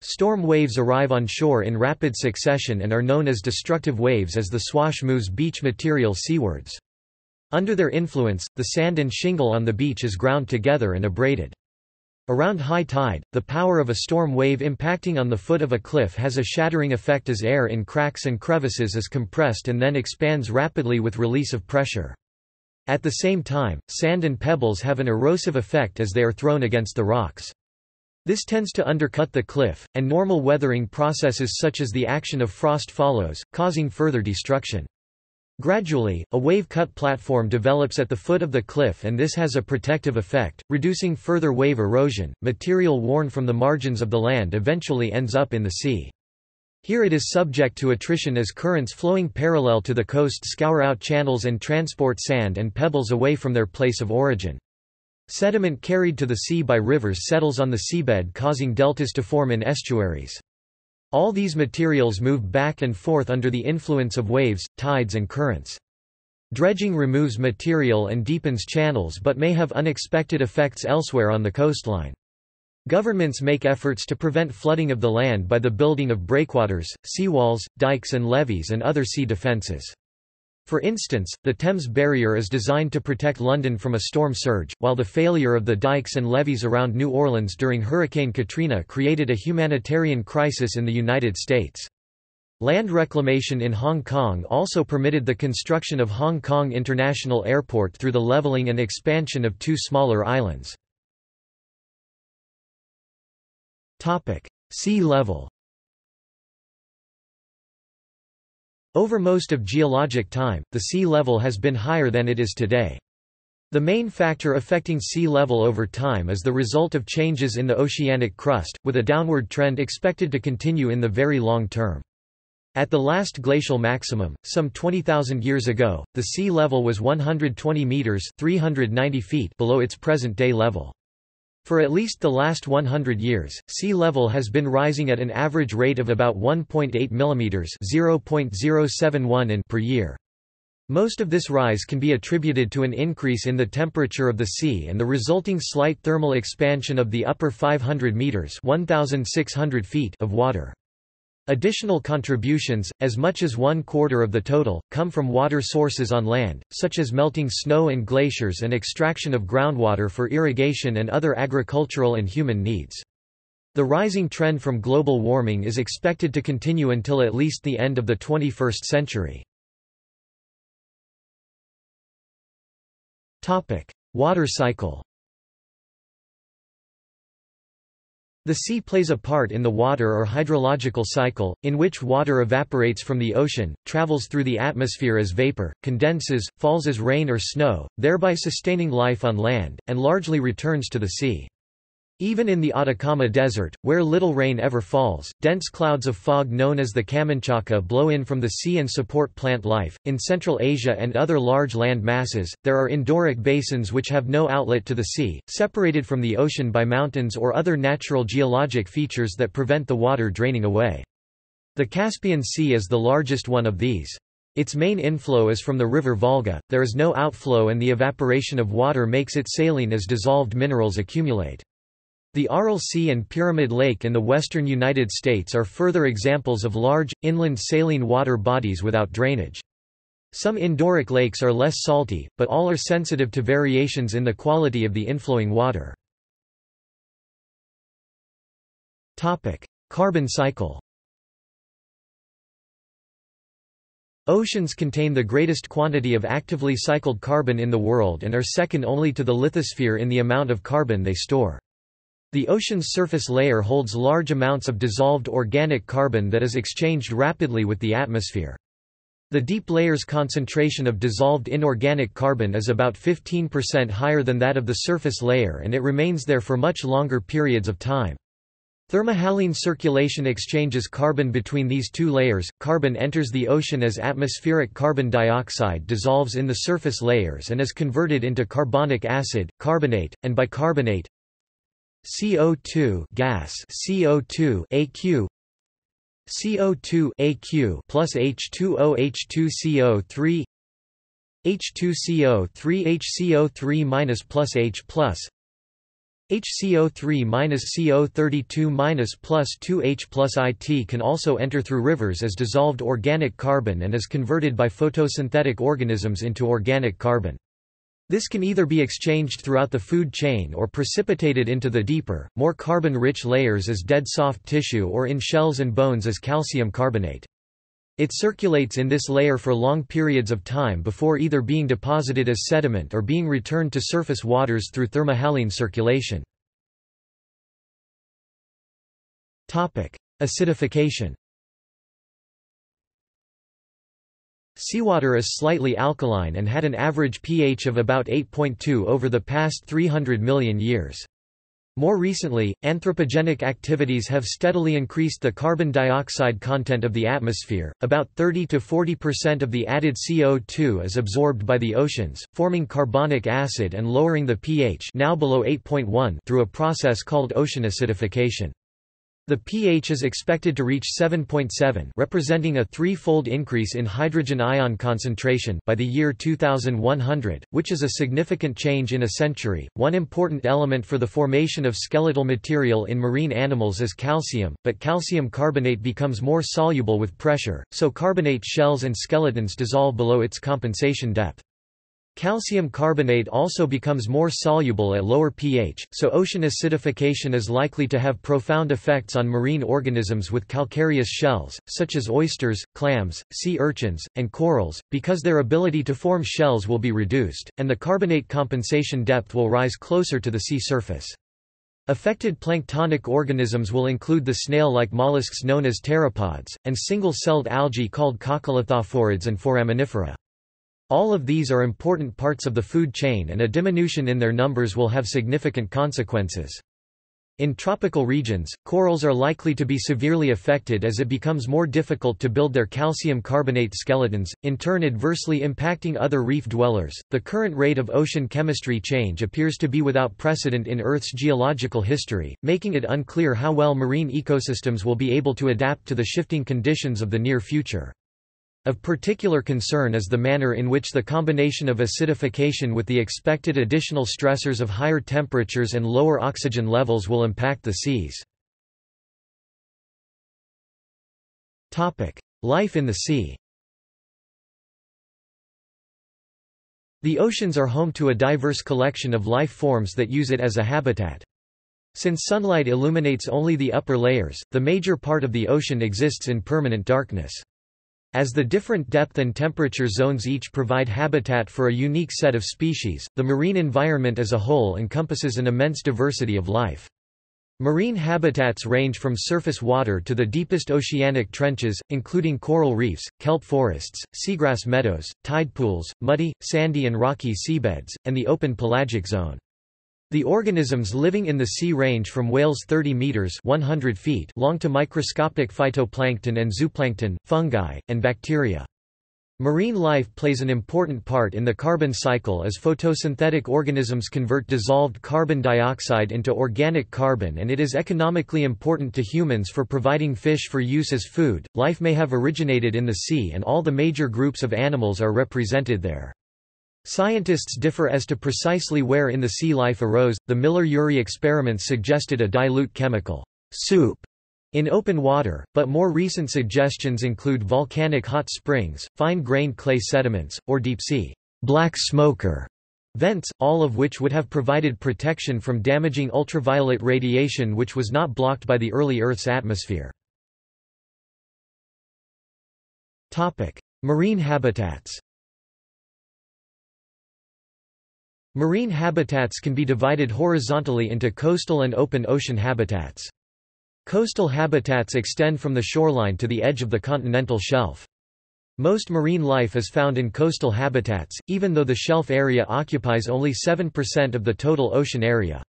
Storm waves arrive on shore in rapid succession and are known as destructive waves as the swash moves beach material seawards. Under their influence, the sand and shingle on the beach is ground together and abraded. Around high tide, the power of a storm wave impacting on the foot of a cliff has a shattering effect as air in cracks and crevices is compressed and then expands rapidly with release of pressure. At the same time, sand and pebbles have an erosive effect as they are thrown against the rocks. This tends to undercut the cliff, and normal weathering processes such as the action of frost follows, causing further destruction. Gradually, a wave-cut platform develops at the foot of the cliff and this has a protective effect, reducing further wave erosion. Material worn from the margins of the land eventually ends up in the sea. Here it is subject to attrition as currents flowing parallel to the coast scour out channels and transport sand and pebbles away from their place of origin. Sediment carried to the sea by rivers settles on the seabed causing deltas to form in estuaries. All these materials move back and forth under the influence of waves, tides and currents. Dredging removes material and deepens channels but may have unexpected effects elsewhere on the coastline. Governments make efforts to prevent flooding of the land by the building of breakwaters, seawalls, dikes and levees and other sea defences. For instance, the Thames Barrier is designed to protect London from a storm surge, while the failure of the dikes and levees around New Orleans during Hurricane Katrina created a humanitarian crisis in the United States. Land reclamation in Hong Kong also permitted the construction of Hong Kong International Airport through the leveling and expansion of two smaller islands. Sea level Over most of geologic time, the sea level has been higher than it is today. The main factor affecting sea level over time is the result of changes in the oceanic crust, with a downward trend expected to continue in the very long term. At the last glacial maximum, some 20,000 years ago, the sea level was 120 meters (390 feet) below its present-day level. For at least the last 100 years, sea level has been rising at an average rate of about 1.8 mm (0.071 in) per year. Most of this rise can be attributed to an increase in the temperature of the sea and the resulting slight thermal expansion of the upper 500 meters (1600 feet) of water. Additional contributions, as much as one quarter of the total, come from water sources on land, such as melting snow and glaciers and extraction of groundwater for irrigation and other agricultural and human needs. The rising trend from global warming is expected to continue until at least the end of the 21st century. Water cycle The sea plays a part in the water or hydrological cycle, in which water evaporates from the ocean, travels through the atmosphere as vapor, condenses, falls as rain or snow, thereby sustaining life on land, and largely returns to the sea. Even in the Atacama Desert, where little rain ever falls, dense clouds of fog known as the Camanchaca blow in from the sea and support plant life. In Central Asia and other large land masses, there are endorheic basins which have no outlet to the sea, separated from the ocean by mountains or other natural geologic features that prevent the water draining away. The Caspian Sea is the largest one of these. Its main inflow is from the river Volga, there is no outflow and the evaporation of water makes it saline as dissolved minerals accumulate. The Aral Sea and Pyramid Lake in the western United States are further examples of large, inland saline water bodies without drainage. Some endorheic lakes are less salty, but all are sensitive to variations in the quality of the inflowing water. Carbon cycle Oceans contain the greatest quantity of actively cycled carbon in the world and are second only to the lithosphere in the amount of carbon they store. The ocean's surface layer holds large amounts of dissolved organic carbon that is exchanged rapidly with the atmosphere. The deep layer's concentration of dissolved inorganic carbon is about 15% higher than that of the surface layer and it remains there for much longer periods of time. Thermohaline circulation exchanges carbon between these two layers. Carbon enters the ocean as atmospheric carbon dioxide dissolves in the surface layers and is converted into carbonic acid, carbonate, and bicarbonate, CO2 gas CO2 AQ CO2 AQ plus H2O H2CO3 H2CO3 HCO3 minus plus H plus HCO3 minus CO32 minus plus 2H plus IT can also enter through rivers as dissolved organic carbon and is converted by photosynthetic organisms into organic carbon. This can either be exchanged throughout the food chain or precipitated into the deeper, more carbon-rich layers as dead soft tissue or in shells and bones as calcium carbonate. It circulates in this layer for long periods of time before either being deposited as sediment or being returned to surface waters through thermohaline circulation. Acidification Seawater is slightly alkaline and had an average pH of about 8.2 over the past 300 million years. More recently, anthropogenic activities have steadily increased the carbon dioxide content of the atmosphere. About 30 to 40% of the added CO2 is absorbed by the oceans, forming carbonic acid and lowering the pH now below 8.1 through a process called ocean acidification. The pH is expected to reach 7.7 representing a three-fold increase in hydrogen ion concentration by the year 2100, which is a significant change in a century. One important element for the formation of skeletal material in marine animals is calcium, but calcium carbonate becomes more soluble with pressure, so carbonate shells and skeletons dissolve below its compensation depth. Calcium carbonate also becomes more soluble at lower pH, so ocean acidification is likely to have profound effects on marine organisms with calcareous shells, such as oysters, clams, sea urchins, and corals, because their ability to form shells will be reduced, and the carbonate compensation depth will rise closer to the sea surface. Affected planktonic organisms will include the snail-like mollusks known as pteropods, and single-celled algae called coccolithophorids and foraminifera. All of these are important parts of the food chain and a diminution in their numbers will have significant consequences. In tropical regions, corals are likely to be severely affected as it becomes more difficult to build their calcium carbonate skeletons, in turn adversely impacting other reef dwellers. The current rate of ocean chemistry change appears to be without precedent in Earth's geological history, making it unclear how well marine ecosystems will be able to adapt to the shifting conditions of the near future. Of particular concern is the manner in which the combination of acidification with the expected additional stressors of higher temperatures and lower oxygen levels will impact the seas. Life in the sea The oceans are home to a diverse collection of life forms that use it as a habitat. Since sunlight illuminates only the upper layers, the major part of the ocean exists in permanent darkness. As the different depth and temperature zones each provide habitat for a unique set of species, the marine environment as a whole encompasses an immense diversity of life. Marine habitats range from surface water to the deepest oceanic trenches, including coral reefs, kelp forests, seagrass meadows, tide pools, muddy, sandy and rocky seabeds, and the open pelagic zone. The organisms living in the sea range from whales 30 meters 100 feet long to microscopic phytoplankton and zooplankton, fungi, and bacteria. Marine life plays an important part in the carbon cycle as photosynthetic organisms convert dissolved carbon dioxide into organic carbon and it is economically important to humans for providing fish for use as food. Life may have originated in the sea and all the major groups of animals are represented there. Scientists differ as to precisely where in the sea life arose. The Miller-Urey experiments suggested a dilute chemical soup in open water, but more recent suggestions include volcanic hot springs, fine-grained clay sediments, or deep-sea black smoker vents, all of which would have provided protection from damaging ultraviolet radiation which was not blocked by the early Earth's atmosphere. Topic: Marine habitats Marine habitats can be divided horizontally into coastal and open ocean habitats. Coastal habitats extend from the shoreline to the edge of the continental shelf. Most marine life is found in coastal habitats, even though the shelf area occupies only 7% of the total ocean area.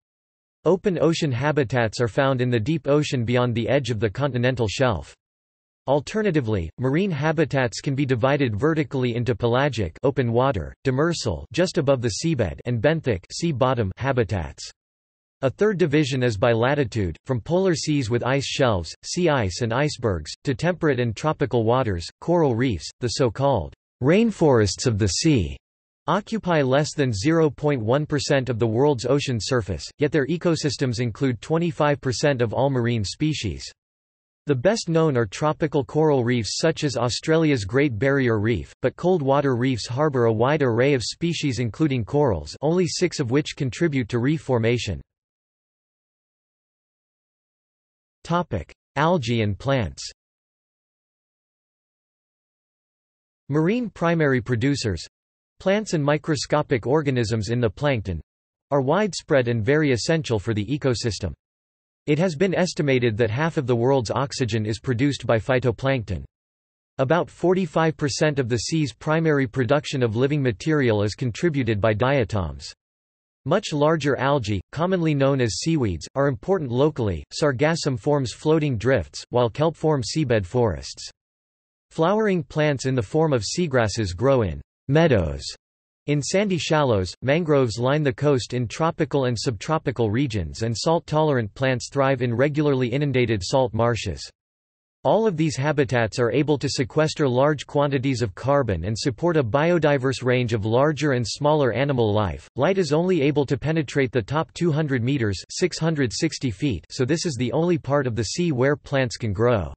Open ocean habitats are found in the deep ocean beyond the edge of the continental shelf. Alternatively, marine habitats can be divided vertically into pelagic open water, demersal just above the seabed and benthic sea bottom habitats. A third division is by latitude, from polar seas with ice shelves, sea ice and icebergs, to temperate and tropical waters, coral reefs, the so-called rainforests of the sea occupy less than 0.1% of the world's ocean surface, yet their ecosystems include 25% of all marine species. The best known are tropical coral reefs such as Australia's Great Barrier Reef, but cold water reefs harbour a wide array of species including corals only six of which contribute to reef formation. Algae and plants Marine primary producers—plants and microscopic organisms in the plankton—are widespread and very essential for the ecosystem. It has been estimated that half of the world's oxygen is produced by phytoplankton. About 45% of the sea's primary production of living material is contributed by diatoms. Much larger algae, commonly known as seaweeds, are important locally. Sargassum forms floating drifts, while kelp form seabed forests. Flowering plants in the form of seagrasses grow in meadows. In sandy shallows, mangroves line the coast in tropical and subtropical regions and salt-tolerant plants thrive in regularly inundated salt marshes. All of these habitats are able to sequester large quantities of carbon and support a biodiverse range of larger and smaller animal life. Light is only able to penetrate the top 200 meters (660 feet), so this is the only part of the sea where plants can grow.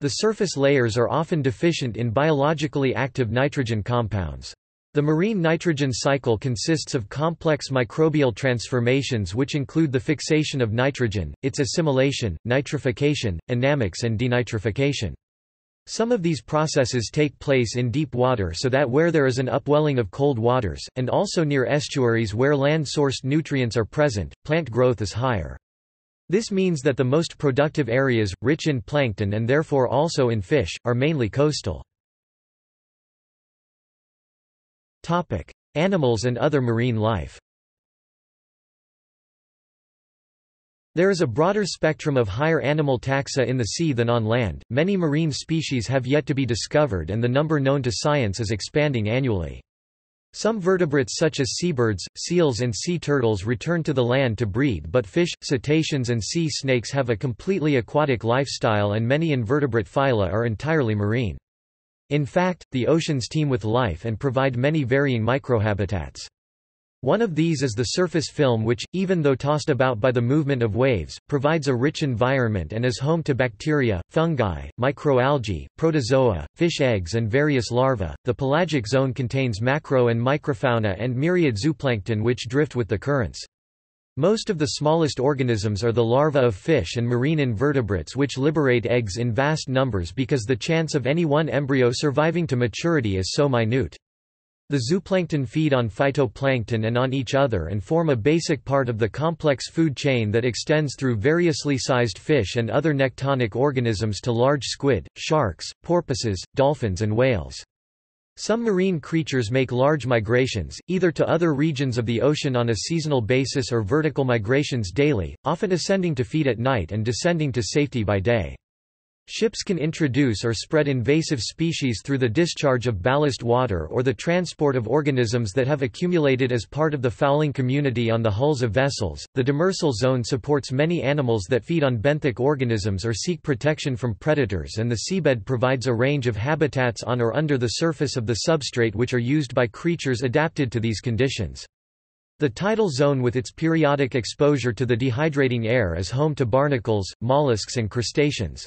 The surface layers are often deficient in biologically active nitrogen compounds. The marine nitrogen cycle consists of complex microbial transformations which include the fixation of nitrogen, its assimilation, nitrification, anammox and denitrification. Some of these processes take place in deep water so that where there is an upwelling of cold waters, and also near estuaries where land-sourced nutrients are present, plant growth is higher. This means that the most productive areas, rich in plankton and therefore also in fish, are mainly coastal. Topic: Animals and other marine life. There is a broader spectrum of higher animal taxa in the sea than on land. Many marine species have yet to be discovered and the number known to science is expanding annually. Some vertebrates such as seabirds, seals and sea turtles return to the land to breed but fish, cetaceans and sea snakes have a completely aquatic lifestyle and many invertebrate phyla are entirely marine. In fact, the oceans teem with life and provide many varying microhabitats. One of these is the surface film which, even though tossed about by the movement of waves, provides a rich environment and is home to bacteria, fungi, microalgae, protozoa, fish eggs and various larvae. The pelagic zone contains macro and microfauna and myriad zooplankton which drift with the currents. Most of the smallest organisms are the larvae of fish and marine invertebrates which liberate eggs in vast numbers because the chance of any one embryo surviving to maturity is so minute. The zooplankton feed on phytoplankton and on each other and form a basic part of the complex food chain that extends through variously sized fish and other nektonic organisms to large squid, sharks, porpoises, dolphins and whales. Some marine creatures make large migrations, either to other regions of the ocean on a seasonal basis or vertical migrations daily, often ascending to feed at night and descending to safety by day. Ships can introduce or spread invasive species through the discharge of ballast water or the transport of organisms that have accumulated as part of the fouling community on the hulls of vessels. The demersal zone supports many animals that feed on benthic organisms or seek protection from predators, and the seabed provides a range of habitats on or under the surface of the substrate which are used by creatures adapted to these conditions. The tidal zone with its periodic exposure to the dehydrating air is home to barnacles, mollusks and crustaceans.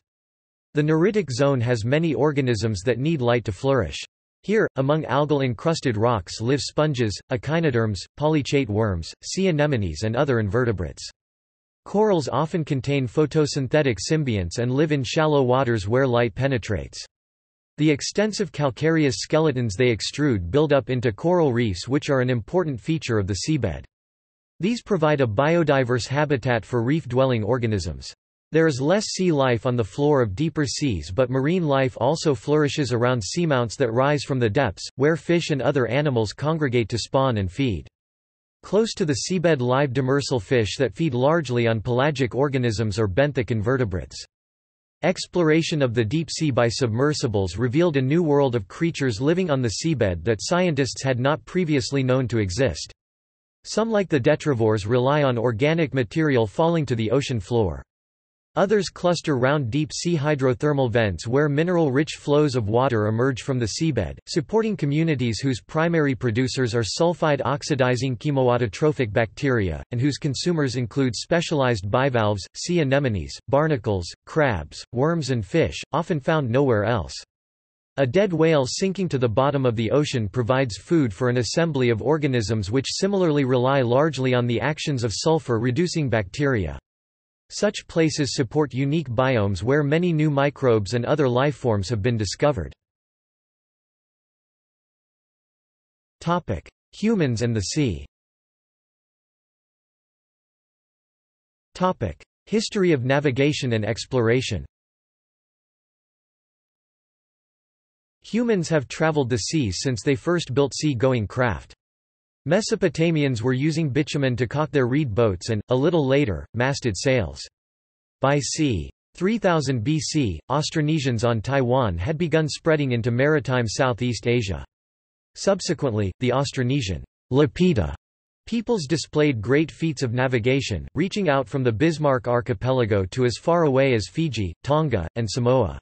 The neritic zone has many organisms that need light to flourish. Here, among algal-encrusted rocks live sponges, echinoderms, polychaete worms, sea anemones and other invertebrates. Corals often contain photosynthetic symbionts and live in shallow waters where light penetrates. The extensive calcareous skeletons they extrude build up into coral reefs which are an important feature of the seabed. These provide a biodiverse habitat for reef-dwelling organisms. There is less sea life on the floor of deeper seas but marine life also flourishes around seamounts that rise from the depths, where fish and other animals congregate to spawn and feed. Close to the seabed live demersal fish that feed largely on pelagic organisms or benthic invertebrates. Exploration of the deep sea by submersibles revealed a new world of creatures living on the seabed that scientists had not previously known to exist. Some like the detrivores rely on organic material falling to the ocean floor. Others cluster round deep-sea hydrothermal vents where mineral-rich flows of water emerge from the seabed, supporting communities whose primary producers are sulfide-oxidizing chemoautotrophic bacteria, and whose consumers include specialized bivalves, sea anemones, barnacles, crabs, worms and fish, often found nowhere else. A dead whale sinking to the bottom of the ocean provides food for an assembly of organisms which similarly rely largely on the actions of sulfur-reducing bacteria. Such places support unique biomes where many new microbes and other lifeforms have been discovered. Humans and the sea History of navigation and exploration Humans have traveled the seas since they first built sea-going craft. Mesopotamians were using bitumen to caulk their reed boats and, a little later, masted sails. By c. 3000 BC, Austronesians on Taiwan had begun spreading into maritime Southeast Asia. Subsequently, the Austronesian Lapita peoples displayed great feats of navigation, reaching out from the Bismarck archipelago to as far away as Fiji, Tonga, and Samoa.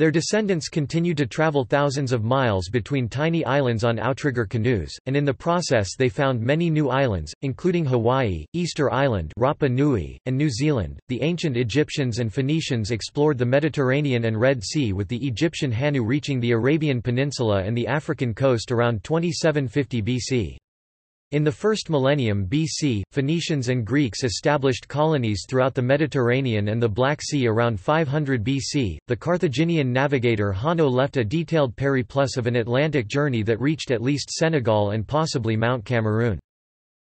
Their descendants continued to travel thousands of miles between tiny islands on outrigger canoes, and in the process they found many new islands, including Hawaii, Easter Island, Rapa Nui, and New Zealand. The ancient Egyptians and Phoenicians explored the Mediterranean and Red Sea with the Egyptian Hannu reaching the Arabian Peninsula and the African coast around 2750 BC. In the first millennium BC, Phoenicians and Greeks established colonies throughout the Mediterranean and the Black Sea around 500 BC. The Carthaginian navigator Hanno left a detailed periplus of an Atlantic journey that reached at least Senegal and possibly Mount Cameroon.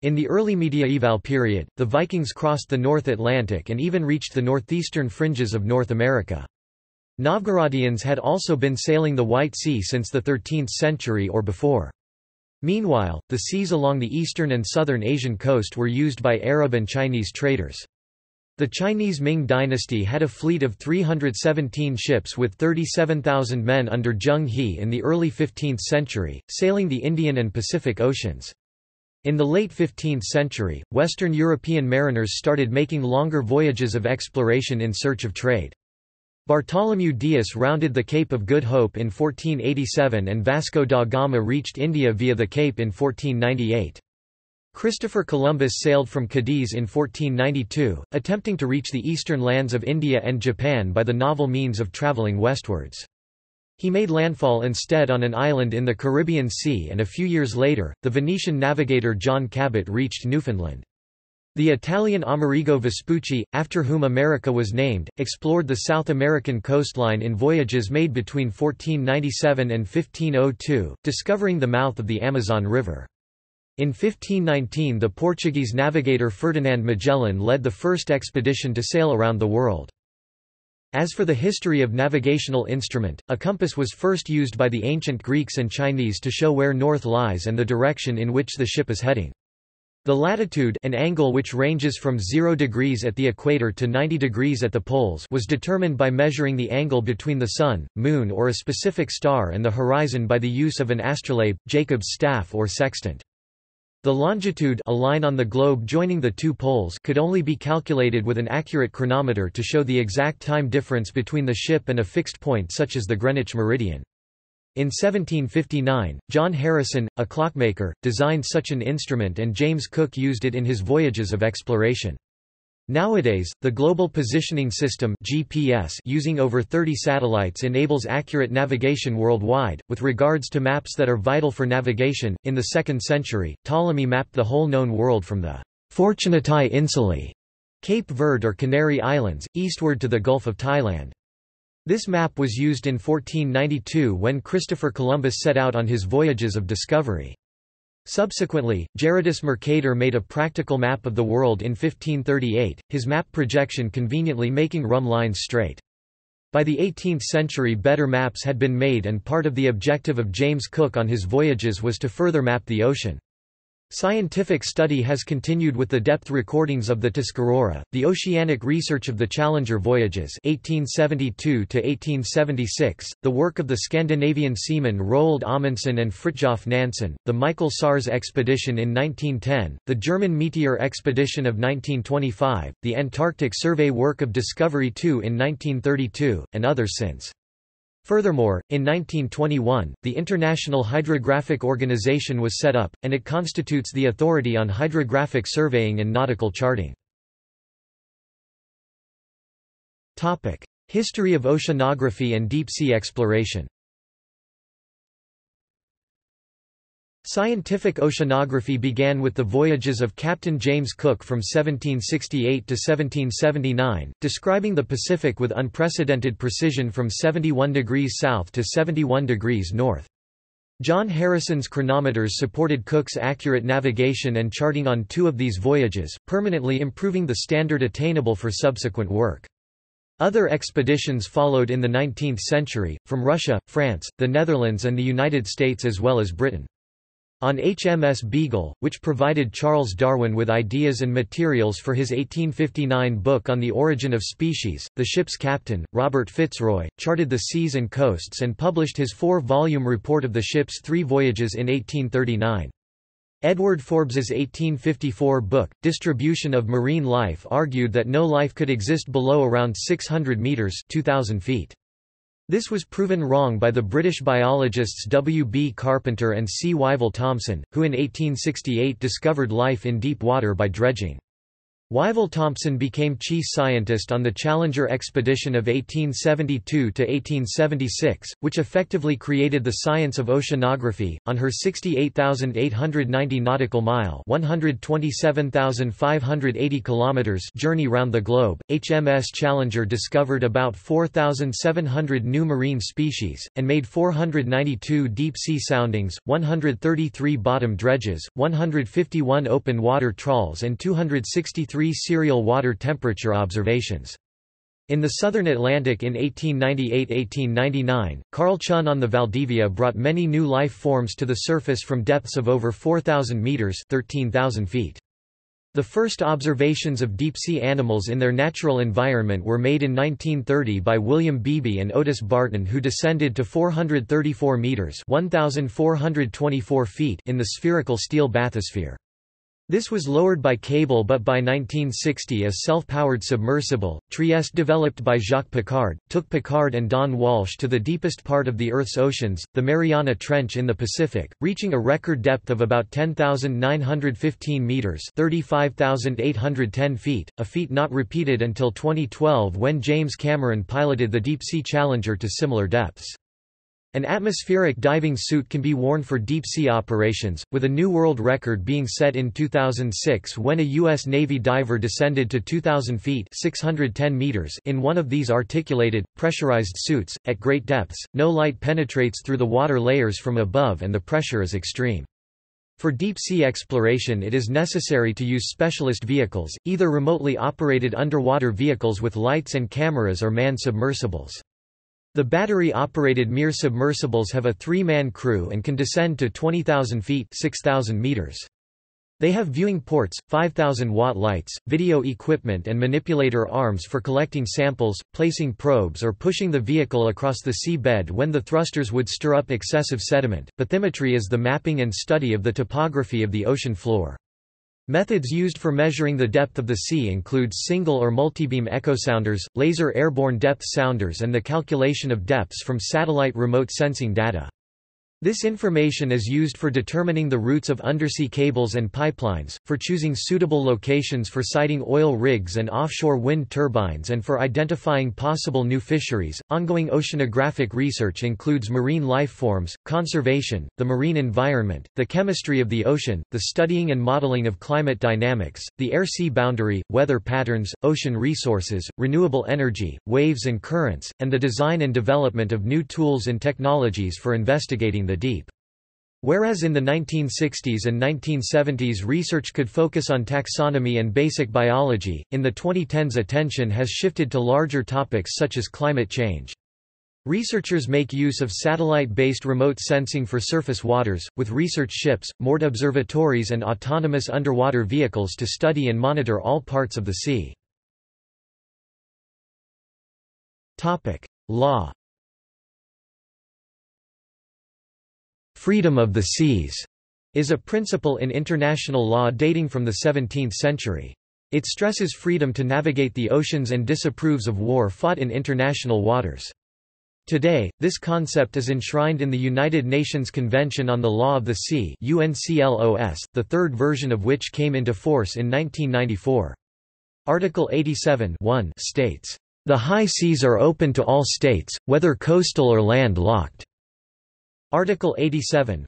In the early medieval period, the Vikings crossed the North Atlantic and even reached the northeastern fringes of North America. Novgorodians had also been sailing the White Sea since the 13th century or before. Meanwhile, the seas along the eastern and southern Asian coast were used by Arab and Chinese traders. The Chinese Ming dynasty had a fleet of 317 ships with 37,000 men under Zheng He in the early 15th century, sailing the Indian and Pacific Oceans. In the late 15th century, Western European mariners started making longer voyages of exploration in search of trade. Bartholomew Dias rounded the Cape of Good Hope in 1487 and Vasco da Gama reached India via the Cape in 1498. Christopher Columbus sailed from Cadiz in 1492, attempting to reach the eastern lands of India and Japan by the novel means of travelling westwards. He made landfall instead on an island in the Caribbean Sea and a few years later, the Venetian navigator John Cabot reached Newfoundland. The Italian Amerigo Vespucci, after whom America was named, explored the South American coastline in voyages made between 1497 and 1502, discovering the mouth of the Amazon River. In 1519 the Portuguese navigator Ferdinand Magellan led the first expedition to sail around the world. As for the history of navigational instrument, a compass was first used by the ancient Greeks and Chinese to show where north lies and the direction in which the ship is heading. The latitude an angle which ranges from 0 degrees at the equator to 90 degrees at the poles was determined by measuring the angle between the Sun, Moon or a specific star and the horizon by the use of an astrolabe, Jacob's staff or sextant. The longitude a line on the globe joining the two poles could only be calculated with an accurate chronometer to show the exact time difference between the ship and a fixed point such as the Greenwich meridian. In 1759, John Harrison, a clockmaker, designed such an instrument and James Cook used it in his voyages of exploration. Nowadays, the Global Positioning System (GPS) using over 30 satellites enables accurate navigation worldwide with regards to maps that are vital for navigation. In the 2nd century, Ptolemy mapped the whole known world from the Fortunatae Insulae, Cape Verde or Canary Islands, eastward to the Gulf of Thailand. This map was used in 1492 when Christopher Columbus set out on his voyages of discovery. Subsequently, Gerardus Mercator made a practical map of the world in 1538, his map projection conveniently making rhumb lines straight. By the 18th century better maps had been made and part of the objective of James Cook on his voyages was to further map the ocean. Scientific study has continued with the depth recordings of the Tuscarora, the oceanic research of the Challenger voyages 1872–1876, the work of the Scandinavian seamen Roald Amundsen and Fridtjof Nansen, the Michael Sars expedition in 1910, the German Meteor expedition of 1925, the Antarctic survey work of Discovery 2 in 1932, and others since. Furthermore, in 1921, the International Hydrographic Organization was set up, and it constitutes the authority on hydrographic surveying and nautical charting. History of oceanography and deep-sea exploration Scientific oceanography began with the voyages of Captain James Cook from 1768 to 1779, describing the Pacific with unprecedented precision from 71 degrees south to 71 degrees north. John Harrison's chronometers supported Cook's accurate navigation and charting on two of these voyages, permanently improving the standard attainable for subsequent work. Other expeditions followed in the 19th century, from Russia, France, the Netherlands and the United States as well as Britain. On HMS Beagle, which provided Charles Darwin with ideas and materials for his 1859 book on the origin of species, the ship's captain, Robert Fitzroy, charted the seas and coasts and published his four-volume report of the ship's three voyages in 1839. Edward Forbes's 1854 book, Distribution of Marine Life argued that no life could exist below around 600 metres 2,000 feet. This was proven wrong by the British biologists W. B. Carpenter and C. Wyville Thomson, who in 1868 discovered life in deep water by dredging. Wyville Thomson became chief scientist on the Challenger expedition of 1872–1876, which effectively created the science of oceanography. On her 68,890 nautical mile (127,580 kilometers) journey round the globe, HMS Challenger discovered about 4,700 new marine species, and made 492 deep-sea soundings, 133 bottom dredges, 151 open water trawls and 263 three serial water temperature observations. In the southern Atlantic in 1898–1899, Carl Chun on the Valdivia brought many new life forms to the surface from depths of over 4,000 meters (13,000 feet). The first observations of deep-sea animals in their natural environment were made in 1930 by William Beebe and Otis Barton who descended to 434 meters (1,424 feet) in the spherical steel bathysphere. This was lowered by cable but by 1960 a self-powered submersible, Trieste developed by Jacques Piccard, took Piccard and Don Walsh to the deepest part of the Earth's oceans, the Mariana Trench in the Pacific, reaching a record depth of about 10,915 meters 35,810 feet, a feat not repeated until 2012 when James Cameron piloted the Deep Sea Challenger to similar depths. An atmospheric diving suit can be worn for deep-sea operations, with a new world record being set in 2006 when a U.S. Navy diver descended to 2,000 feet 610 meters in one of these articulated, pressurized suits. At great depths, no light penetrates through the water layers from above and the pressure is extreme. For deep-sea exploration it is necessary to use specialist vehicles, either remotely operated underwater vehicles with lights and cameras or manned submersibles. The battery-operated Mir submersibles have a three-man crew and can descend to 20,000 feet 6,000 meters. They have viewing ports, 5,000 watt lights, video equipment and manipulator arms for collecting samples, placing probes or pushing the vehicle across the seabed when the thrusters would stir up excessive sediment. Bathymetry is the mapping and study of the topography of the ocean floor. Methods used for measuring the depth of the sea include single or multibeam echosounders, laser airborne depth sounders and the calculation of depths from satellite remote sensing data. This information is used for determining the routes of undersea cables and pipelines, for choosing suitable locations for siting oil rigs and offshore wind turbines, and for identifying possible new fisheries. Ongoing oceanographic research includes marine life forms, conservation, the marine environment, the chemistry of the ocean, the studying and modeling of climate dynamics, the air sea boundary, weather patterns, ocean resources, renewable energy, waves and currents, and the design and development of new tools and technologies for investigating the deep. Whereas in the 1960s and 1970s research could focus on taxonomy and basic biology, in the 2010s attention has shifted to larger topics such as climate change. Researchers make use of satellite-based remote sensing for surface waters, with research ships, moored observatories and autonomous underwater vehicles to study and monitor all parts of the sea. Law Freedom of the seas is a principle in international law dating from the 17th century. It stresses freedom to navigate the oceans and disapproves of war fought in international waters. Today, this concept is enshrined in the United Nations Convention on the Law of the Sea UNCLOS, the third version of which came into force in 1994. Article 87 states, "...the high seas are open to all states, whether coastal or land-locked." Article 87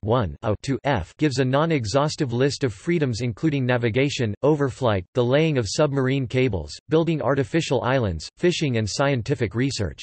f gives a non-exhaustive list of freedoms including navigation, overflight, the laying of submarine cables, building artificial islands, fishing and scientific research.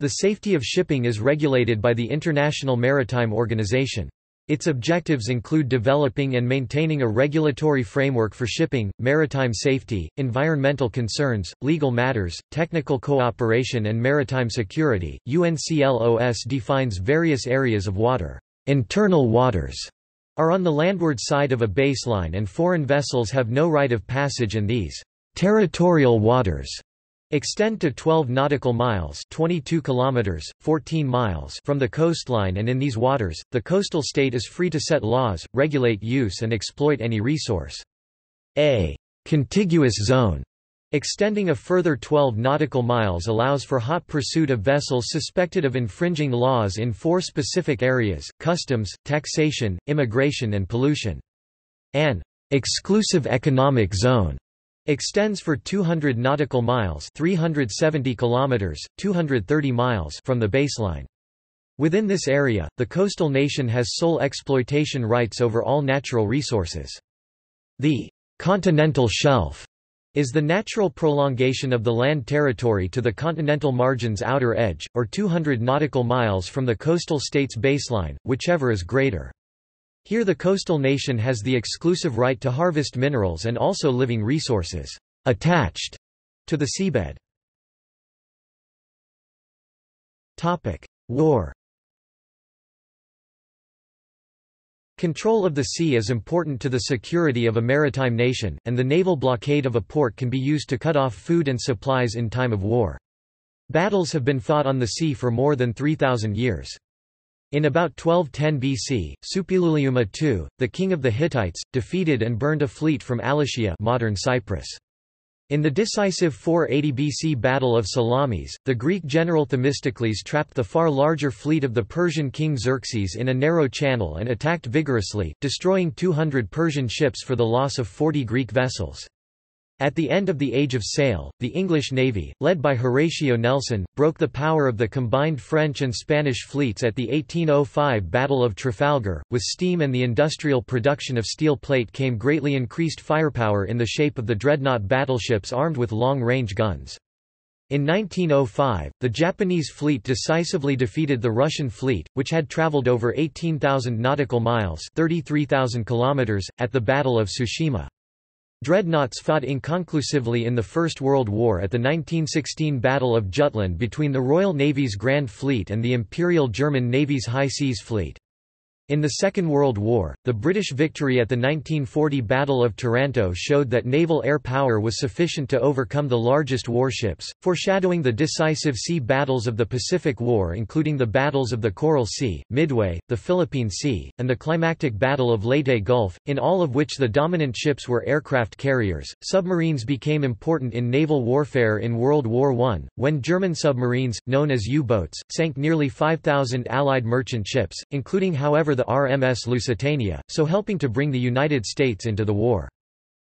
The safety of shipping is regulated by the International Maritime Organization. Its objectives include developing and maintaining a regulatory framework for shipping, maritime safety, environmental concerns, legal matters, technical cooperation, and maritime security. UNCLOS defines various areas of water. Internal waters are on the landward side of a baseline, and foreign vessels have no right of passage in these territorial waters extend to 12 nautical miles 22 kilometers 14 miles from the coastline and in these waters the coastal state is free to set laws regulate use and exploit any resource. A contiguous zone. Extending a further 12 nautical miles allows for hot pursuit of vessels suspected of infringing laws in four specific areas customs taxation immigration and pollution. An exclusive economic zone Extends for 200 nautical miles 370 kilometers, 230 miles from the baseline. Within this area, the coastal nation has sole exploitation rights over all natural resources. The continental shelf is the natural prolongation of the land territory to the continental margin's outer edge, or 200 nautical miles from the coastal state's baseline, whichever is greater. Here the coastal nation has the exclusive right to harvest minerals and also living resources attached to the seabed. War Control of the sea is important to the security of a maritime nation, and the naval blockade of a port can be used to cut off food and supplies in time of war. Battles have been fought on the sea for more than 3,000 years. In about 1210 BC, Suppiluliuma II, the king of the Hittites, defeated and burned a fleet from Alashiya modern Cyprus. In the decisive 480 BC Battle of Salamis, the Greek general Themistocles trapped the far larger fleet of the Persian king Xerxes in a narrow channel and attacked vigorously, destroying 200 Persian ships for the loss of 40 Greek vessels. At the end of the Age of Sail, the English navy, led by Horatio Nelson, broke the power of the combined French and Spanish fleets at the 1805 Battle of Trafalgar. With steam and the industrial production of steel plate came greatly increased firepower in the shape of the dreadnought battleships armed with long-range guns. In 1905, the Japanese fleet decisively defeated the Russian fleet, which had traveled over 18,000 nautical miles (33,000 kilometers) at the Battle of Tsushima. Dreadnoughts fought inconclusively in the First World War at the 1916 Battle of Jutland between the Royal Navy's Grand Fleet and the Imperial German Navy's High Seas Fleet. In the Second World War, the British victory at the 1940 Battle of Taranto showed that naval air power was sufficient to overcome the largest warships, foreshadowing the decisive sea battles of the Pacific War including the battles of the Coral Sea, Midway, the Philippine Sea, and the climactic Battle of Leyte Gulf, in all of which the dominant ships were aircraft carriers. Submarines became important in naval warfare in World War I, when German submarines, known as U-boats, sank nearly 5,000 Allied merchant ships, including however the the RMS Lusitania, so helping to bring the United States into the war.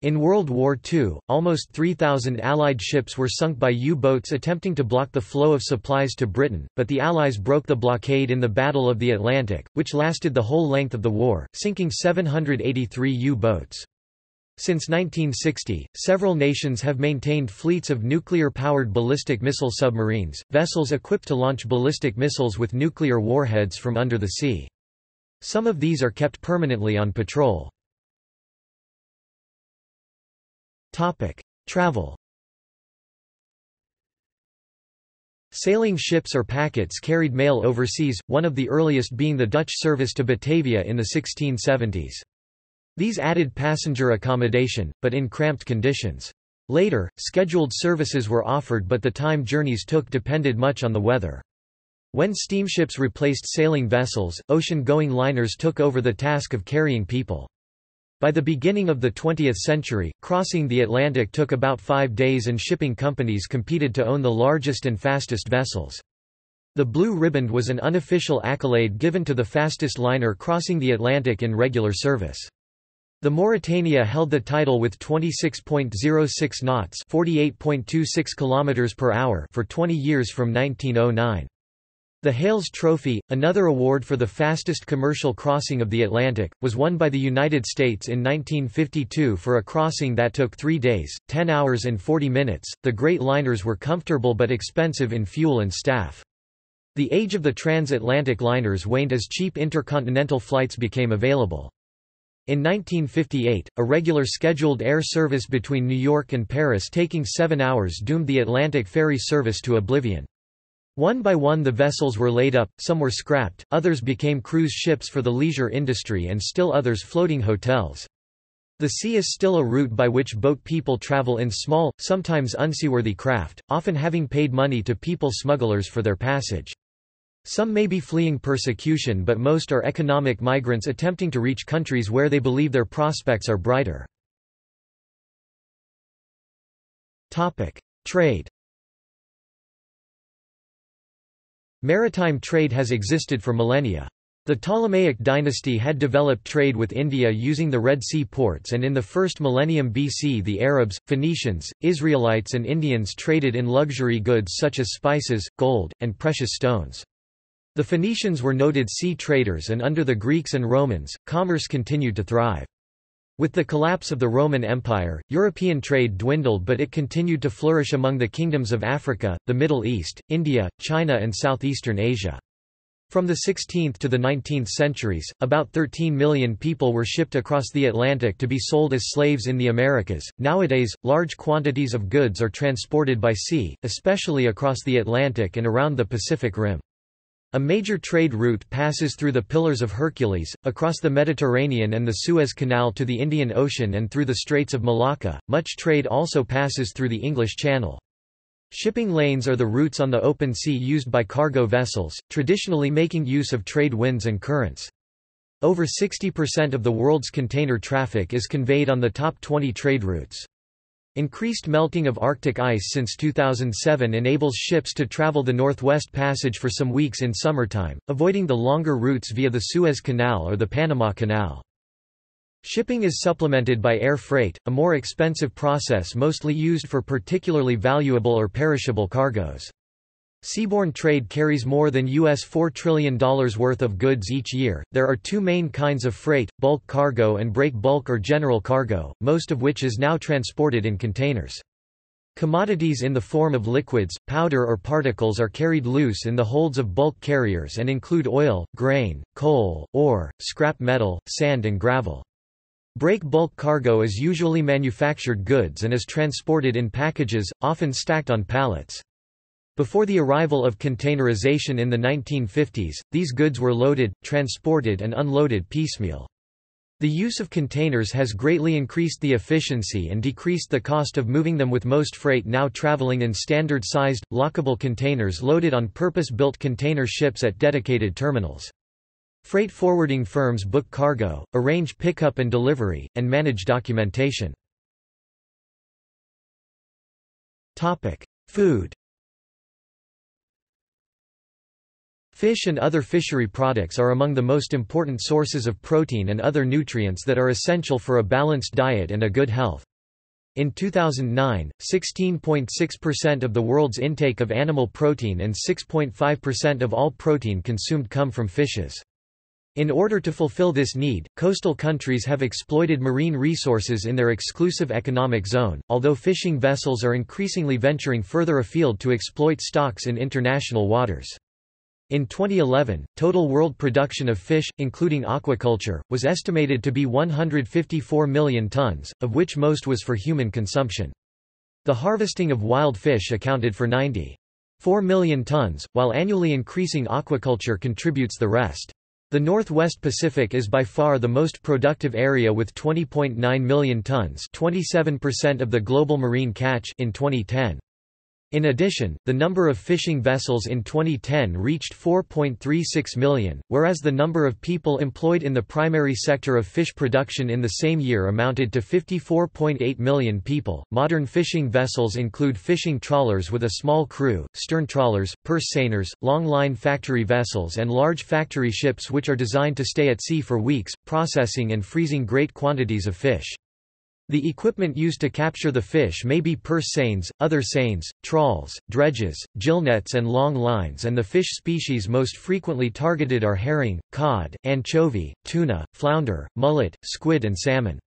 In World War II, almost 3,000 Allied ships were sunk by U-boats attempting to block the flow of supplies to Britain, but the Allies broke the blockade in the Battle of the Atlantic, which lasted the whole length of the war, sinking 783 U-boats. Since 1960, several nations have maintained fleets of nuclear-powered ballistic missile submarines, vessels equipped to launch ballistic missiles with nuclear warheads from under the sea. Some of these are kept permanently on patrol. Topic: Travel Sailing ships or packets carried mail overseas, one of the earliest being the Dutch service to Batavia in the 1670s. These added passenger accommodation, but in cramped conditions. Later, scheduled services were offered but the time journeys took depended much on the weather. When steamships replaced sailing vessels, ocean-going liners took over the task of carrying people. By the beginning of the 20th century, crossing the Atlantic took about five days and shipping companies competed to own the largest and fastest vessels. The Blue Riband was an unofficial accolade given to the fastest liner crossing the Atlantic in regular service. The Mauretania held the title with 26.06 knots (48.26 km per hour) for 20 years from 1909. The Hales Trophy, another award for the fastest commercial crossing of the Atlantic, was won by the United States in 1952 for a crossing that took three days, 10 hours and 40 minutes. The great liners were comfortable but expensive in fuel and staff. The age of the transatlantic liners waned as cheap intercontinental flights became available. In 1958, a regular scheduled air service between New York and Paris taking seven hours doomed the Atlantic ferry service to oblivion. One by one the vessels were laid up, some were scrapped, others became cruise ships for the leisure industry and still others floating hotels. The sea is still a route by which boat people travel in small, sometimes unseaworthy craft, often having paid money to people smugglers for their passage. Some may be fleeing persecution but most are economic migrants attempting to reach countries where they believe their prospects are brighter. Trade Maritime trade has existed for millennia. The Ptolemaic dynasty had developed trade with India using the Red Sea ports and in the first millennium BC the Arabs, Phoenicians, Israelites and Indians traded in luxury goods such as spices, gold, and precious stones. The Phoenicians were noted sea traders and under the Greeks and Romans, commerce continued to thrive. With the collapse of the Roman Empire, European trade dwindled but it continued to flourish among the kingdoms of Africa, the Middle East, India, China and southeastern Asia. From the 16th to the 19th centuries, about 13 million people were shipped across the Atlantic to be sold as slaves in the Americas. Nowadays, large quantities of goods are transported by sea, especially across the Atlantic and around the Pacific Rim. A major trade route passes through the Pillars of Hercules, across the Mediterranean and the Suez Canal to the Indian Ocean and through the Straits of Malacca. Much trade also passes through the English Channel. Shipping lanes are the routes on the open sea used by cargo vessels, traditionally making use of trade winds and currents. Over 60% of the world's container traffic is conveyed on the top 20 trade routes. Increased melting of Arctic ice since 2007 enables ships to travel the Northwest Passage for some weeks in summertime, avoiding the longer routes via the Suez Canal or the Panama Canal. Shipping is supplemented by air freight, a more expensive process mostly used for particularly valuable or perishable cargoes. Seaborne trade carries more than US $4 trillion worth of goods each year. There are two main kinds of freight bulk cargo and break bulk or general cargo, most of which is now transported in containers. Commodities in the form of liquids, powder or particles are carried loose in the holds of bulk carriers and include oil, grain, coal, ore, scrap metal, sand and gravel. Break bulk cargo is usually manufactured goods and is transported in packages, often stacked on pallets. Before the arrival of containerization in the 1950s, these goods were loaded, transported and unloaded piecemeal. The use of containers has greatly increased the efficiency and decreased the cost of moving them with most freight now traveling in standard-sized, lockable containers loaded on purpose-built container ships at dedicated terminals. Freight forwarding firms book cargo, arrange pickup and delivery, and manage documentation. Food Fish and other fishery products are among the most important sources of protein and other nutrients that are essential for a balanced diet and a good health. In 2009, 16.6% of the world's intake of animal protein and 6.5% of all protein consumed come from fishes. In order to fulfill this need, coastal countries have exploited marine resources in their exclusive economic zone, although fishing vessels are increasingly venturing further afield to exploit stocks in international waters. In 2011, total world production of fish, including aquaculture, was estimated to be 154 million tons, of which most was for human consumption. The harvesting of wild fish accounted for 94 million tons, while annually increasing aquaculture contributes the rest. The Northwest Pacific is by far the most productive area with 20.9 million tons 27% of the global marine catch in 2010. In addition, the number of fishing vessels in 2010 reached 4.36 million, whereas the number of people employed in the primary sector of fish production in the same year amounted to 54.8 million people. Modern fishing vessels include fishing trawlers with a small crew, stern trawlers, purse seiners, long line factory vessels, and large factory ships which are designed to stay at sea for weeks, processing and freezing great quantities of fish. The equipment used to capture the fish may be purse seines, other seines, trawls, dredges, gillnets and long lines and the fish species most frequently targeted are herring, cod, anchovy, tuna, flounder, mullet, squid and salmon.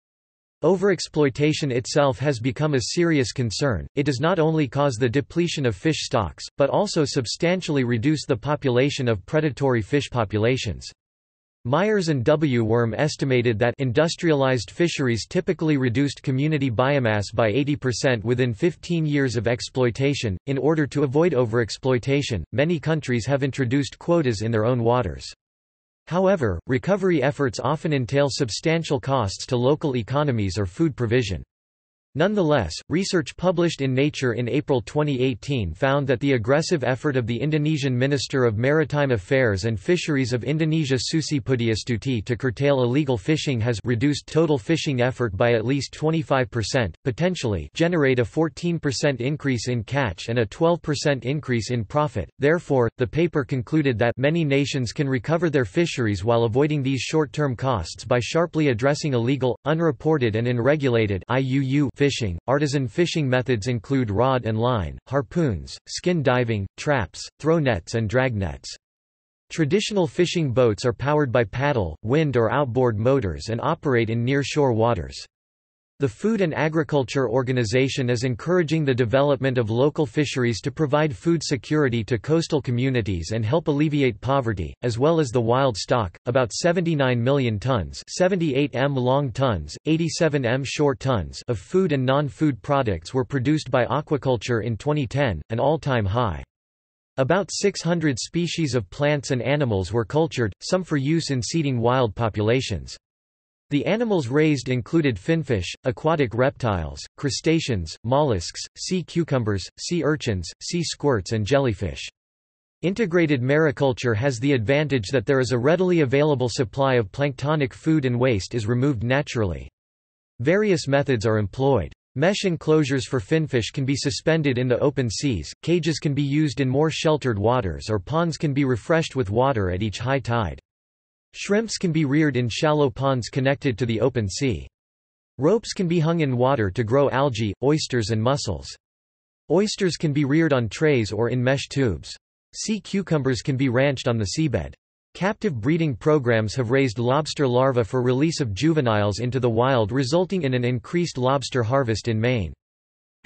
Overexploitation itself has become a serious concern, it does not only cause the depletion of fish stocks, but also substantially reduce the population of predatory fish populations. Myers and W. Worm estimated that industrialized fisheries typically reduced community biomass by 80% within 15 years of exploitation. In order to avoid overexploitation, many countries have introduced quotas in their own waters. However, recovery efforts often entail substantial costs to local economies or food provision. Nonetheless, research published in Nature in April 2018 found that the aggressive effort of the Indonesian Minister of Maritime Affairs and Fisheries of Indonesia Susi Pujiastuti to curtail illegal fishing has reduced total fishing effort by at least 25%, potentially generate a 14% increase in catch and a 12% increase in profit. Therefore, the paper concluded that many nations can recover their fisheries while avoiding these short-term costs by sharply addressing illegal, unreported and unregulated IUU fishing. Artisan fishing methods include rod and line, harpoons, skin diving, traps, throw nets, and drag nets. Traditional fishing boats are powered by paddle, wind or outboard motors and operate in near-shore waters. The Food and Agriculture Organization is encouraging the development of local fisheries to provide food security to coastal communities and help alleviate poverty, as well as the wild stock, about 79 million tons 78 m long tons, 87 m short tons of food and non-food products were produced by aquaculture in 2010, an all-time high. About 600 species of plants and animals were cultured, some for use in seeding wild populations. The animals raised included finfish, aquatic reptiles, crustaceans, mollusks, sea cucumbers, sea urchins, sea squirts and jellyfish. Integrated mariculture has the advantage that there is a readily available supply of planktonic food and waste is removed naturally. Various methods are employed. Mesh enclosures for finfish can be suspended in the open seas, cages can be used in more sheltered waters or ponds can be refreshed with water at each high tide. Shrimps can be reared in shallow ponds connected to the open sea. Ropes can be hung in water to grow algae, oysters and mussels. Oysters can be reared on trays or in mesh tubes. Sea cucumbers can be ranched on the seabed. Captive breeding programs have raised lobster larvae for release of juveniles into the wild resulting in an increased lobster harvest in Maine.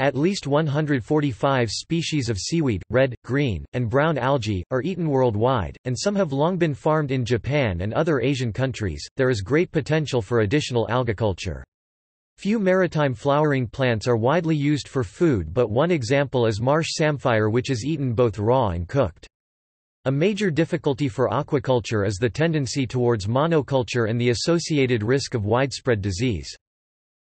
At least 145 species of seaweed, red, green, and brown algae, are eaten worldwide, and some have long been farmed in Japan and other Asian countries. There is great potential for additional algaculture. Few maritime flowering plants are widely used for food, but one example is marsh samphire, which is eaten both raw and cooked. A major difficulty for aquaculture is the tendency towards monoculture and the associated risk of widespread disease.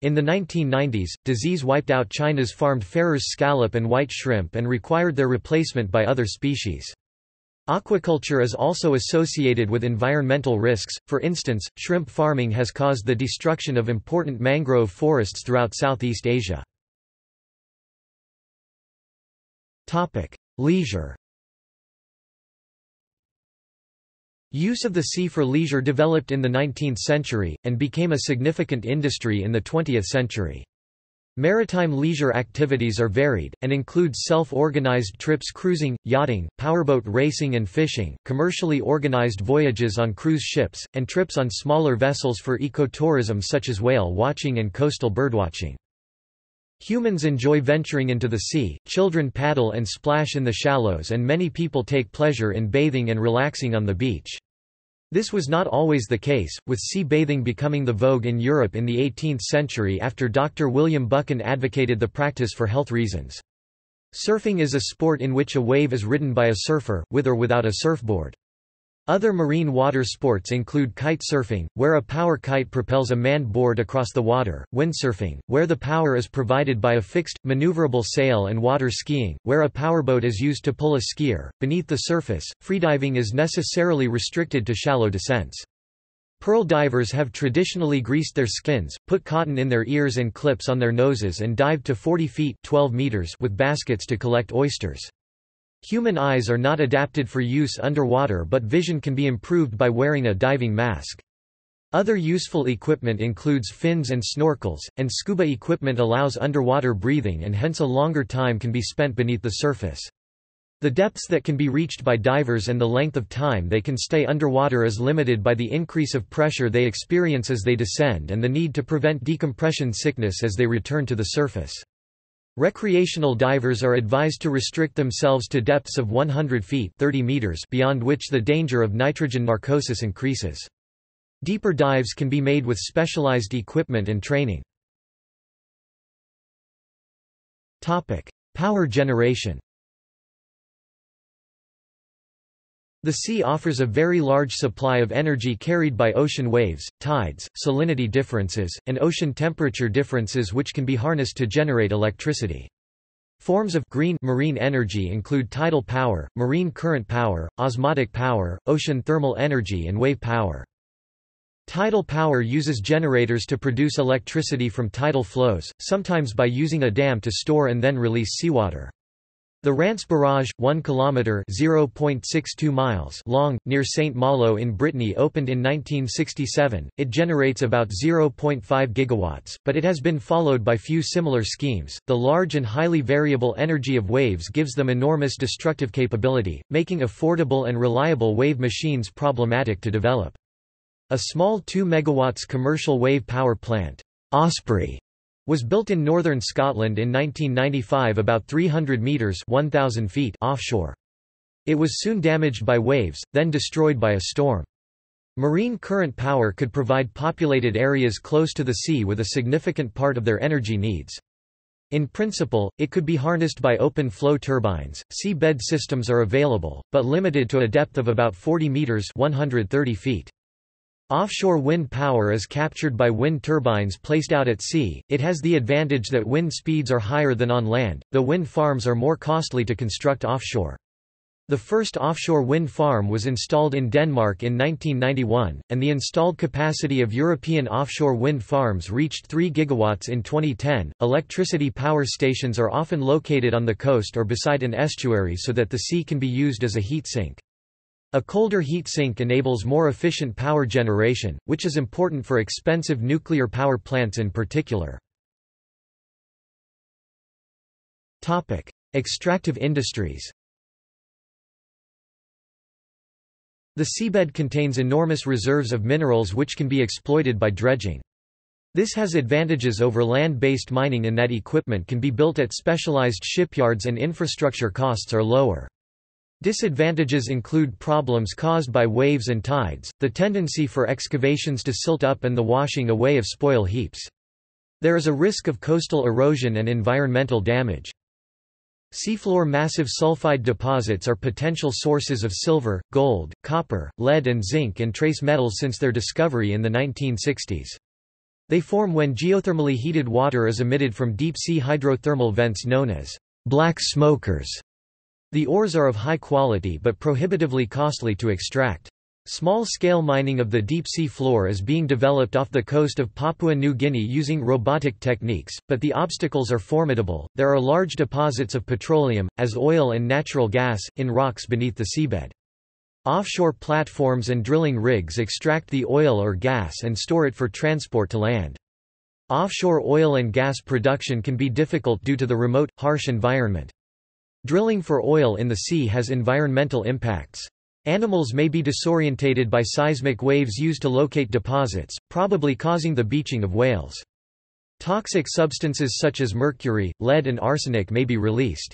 In the 1990s, disease wiped out China's farmed Farrer's scallop and white shrimp and required their replacement by other species. Aquaculture is also associated with environmental risks, for instance, shrimp farming has caused the destruction of important mangrove forests throughout Southeast Asia. Leisure Use of the sea for leisure developed in the 19th century, and became a significant industry in the 20th century. Maritime leisure activities are varied, and include self-organized trips cruising, yachting, powerboat racing and fishing, commercially organized voyages on cruise ships, and trips on smaller vessels for ecotourism such as whale watching and coastal birdwatching. Humans enjoy venturing into the sea, children paddle and splash in the shallows and many people take pleasure in bathing and relaxing on the beach. This was not always the case, with sea bathing becoming the vogue in Europe in the 18th century after Dr. William Buchan advocated the practice for health reasons. Surfing is a sport in which a wave is ridden by a surfer, with or without a surfboard. Other marine water sports include kite surfing, where a power kite propels a manned board across the water, windsurfing, where the power is provided by a fixed, maneuverable sail and water skiing, where a powerboat is used to pull a skier. Beneath the surface, freediving is necessarily restricted to shallow descents. Pearl divers have traditionally greased their skins, put cotton in their ears and clips on their noses and dived to 40 feet 12 meters with baskets to collect oysters. Human eyes are not adapted for use underwater but vision can be improved by wearing a diving mask. Other useful equipment includes fins and snorkels, and scuba equipment allows underwater breathing and hence a longer time can be spent beneath the surface. The depths that can be reached by divers and the length of time they can stay underwater is limited by the increase of pressure they experience as they descend and the need to prevent decompression sickness as they return to the surface. Recreational divers are advised to restrict themselves to depths of 100 feet 30 meters beyond which the danger of nitrogen narcosis increases. Deeper dives can be made with specialized equipment and training. Power generation The sea offers a very large supply of energy carried by ocean waves, tides, salinity differences, and ocean temperature differences which can be harnessed to generate electricity. Forms of green marine energy include tidal power, marine current power, osmotic power, ocean thermal energy and wave power. Tidal power uses generators to produce electricity from tidal flows, sometimes by using a dam to store and then release seawater. The Rance Barrage, 1 km (0.62 miles) long, near St. Malo in Brittany opened in 1967. It generates about 0.5 gigawatts, but it has been followed by few similar schemes. The large and highly variable energy of waves gives them enormous destructive capability, making affordable and reliable wave machines problematic to develop. A small 2 megawatts commercial wave power plant, Osprey, was built in northern Scotland in 1995 about 300 metres 1,000 feet offshore. It was soon damaged by waves, then destroyed by a storm. Marine current power could provide populated areas close to the sea with a significant part of their energy needs. In principle, it could be harnessed by open flow turbines. Seabed systems are available, but limited to a depth of about 40 meters 130 feet. Offshore wind power is captured by wind turbines placed out at sea. It has the advantage that wind speeds are higher than on land, though wind farms are more costly to construct offshore. The first offshore wind farm was installed in Denmark in 1991, and the installed capacity of European offshore wind farms reached 3 gigawatts in 2010. Electricity power stations are often located on the coast or beside an estuary so that the sea can be used as a heat sink. A colder heat sink enables more efficient power generation, which is important for expensive nuclear power plants in particular. Extractive industries The seabed contains enormous reserves of minerals which can be exploited by dredging. This has advantages over land-based mining in that equipment can be built at specialized shipyards and infrastructure costs are lower. Disadvantages include problems caused by waves and tides, the tendency for excavations to silt up and the washing away of spoil heaps. There is a risk of coastal erosion and environmental damage. Seafloor massive sulfide deposits are potential sources of silver, gold, copper, lead and zinc and trace metals since their discovery in the 1960s. They form when geothermally heated water is emitted from deep-sea hydrothermal vents known as black smokers. The ores are of high quality but prohibitively costly to extract. Small-scale mining of the deep-sea floor is being developed off the coast of Papua New Guinea using robotic techniques, but the obstacles are formidable. There are large deposits of petroleum, as oil and natural gas, in rocks beneath the seabed. Offshore platforms and drilling rigs extract the oil or gas and store it for transport to land. Offshore oil and gas production can be difficult due to the remote, harsh environment. Drilling for oil in the sea has environmental impacts. Animals may be disorientated by seismic waves used to locate deposits, probably causing the beaching of whales. Toxic substances such as mercury, lead and arsenic may be released.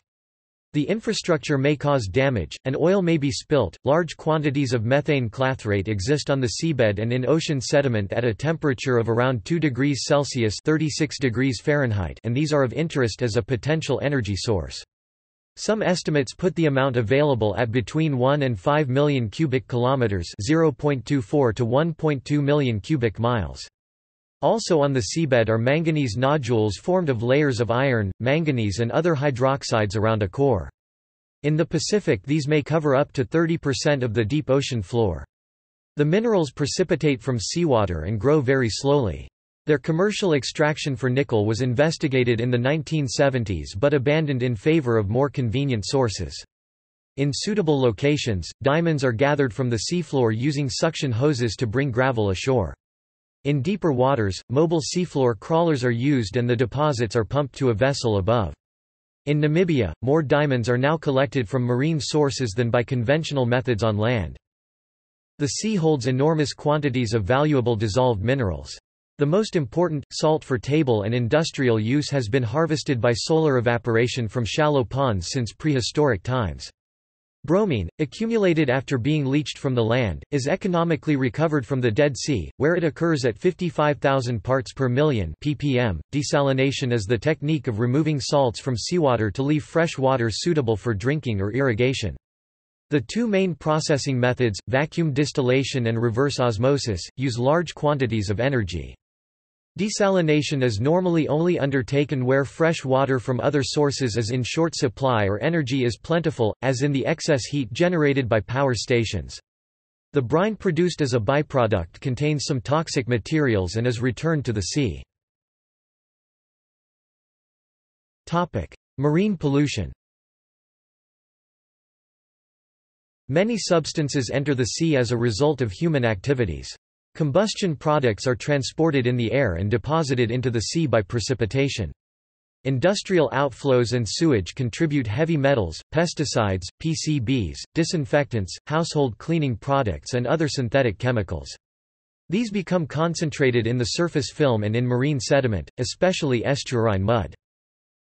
The infrastructure may cause damage, and oil may be spilt. Large quantities of methane clathrate exist on the seabed and in ocean sediment at a temperature of around 2 degrees Celsius (36 degrees Fahrenheit), and these are of interest as a potential energy source. Some estimates put the amount available at between 1 and 5 million cubic kilometers, 0.24 to 1.2 million cubic miles. Also on the seabed are manganese nodules formed of layers of iron, manganese and other hydroxides around a core. In the Pacific these may cover up to 30% of the deep ocean floor. The minerals precipitate from seawater and grow very slowly. Their commercial extraction for nickel was investigated in the 1970s but abandoned in favor of more convenient sources. In suitable locations, diamonds are gathered from the seafloor using suction hoses to bring gravel ashore. In deeper waters, mobile seafloor crawlers are used and the deposits are pumped to a vessel above. In Namibia, more diamonds are now collected from marine sources than by conventional methods on land. The sea holds enormous quantities of valuable dissolved minerals. The most important, salt for table and industrial use has been harvested by solar evaporation from shallow ponds since prehistoric times. Bromine, accumulated after being leached from the land, is economically recovered from the Dead Sea, where it occurs at 55,000 parts per million ppm. Desalination is the technique of removing salts from seawater to leave fresh water suitable for drinking or irrigation. The two main processing methods, vacuum distillation and reverse osmosis, use large quantities of energy. Desalination is normally only undertaken where fresh water from other sources is in short supply or energy is plentiful, as in the excess heat generated by power stations. The brine produced as a byproduct contains some toxic materials and is returned to the sea. Marine pollution Many substances enter the sea as a result of human activities. Combustion products are transported in the air and deposited into the sea by precipitation. Industrial outflows and sewage contribute heavy metals, pesticides, PCBs, disinfectants, household cleaning products and other synthetic chemicals. These become concentrated in the surface film and in marine sediment, especially estuarine mud.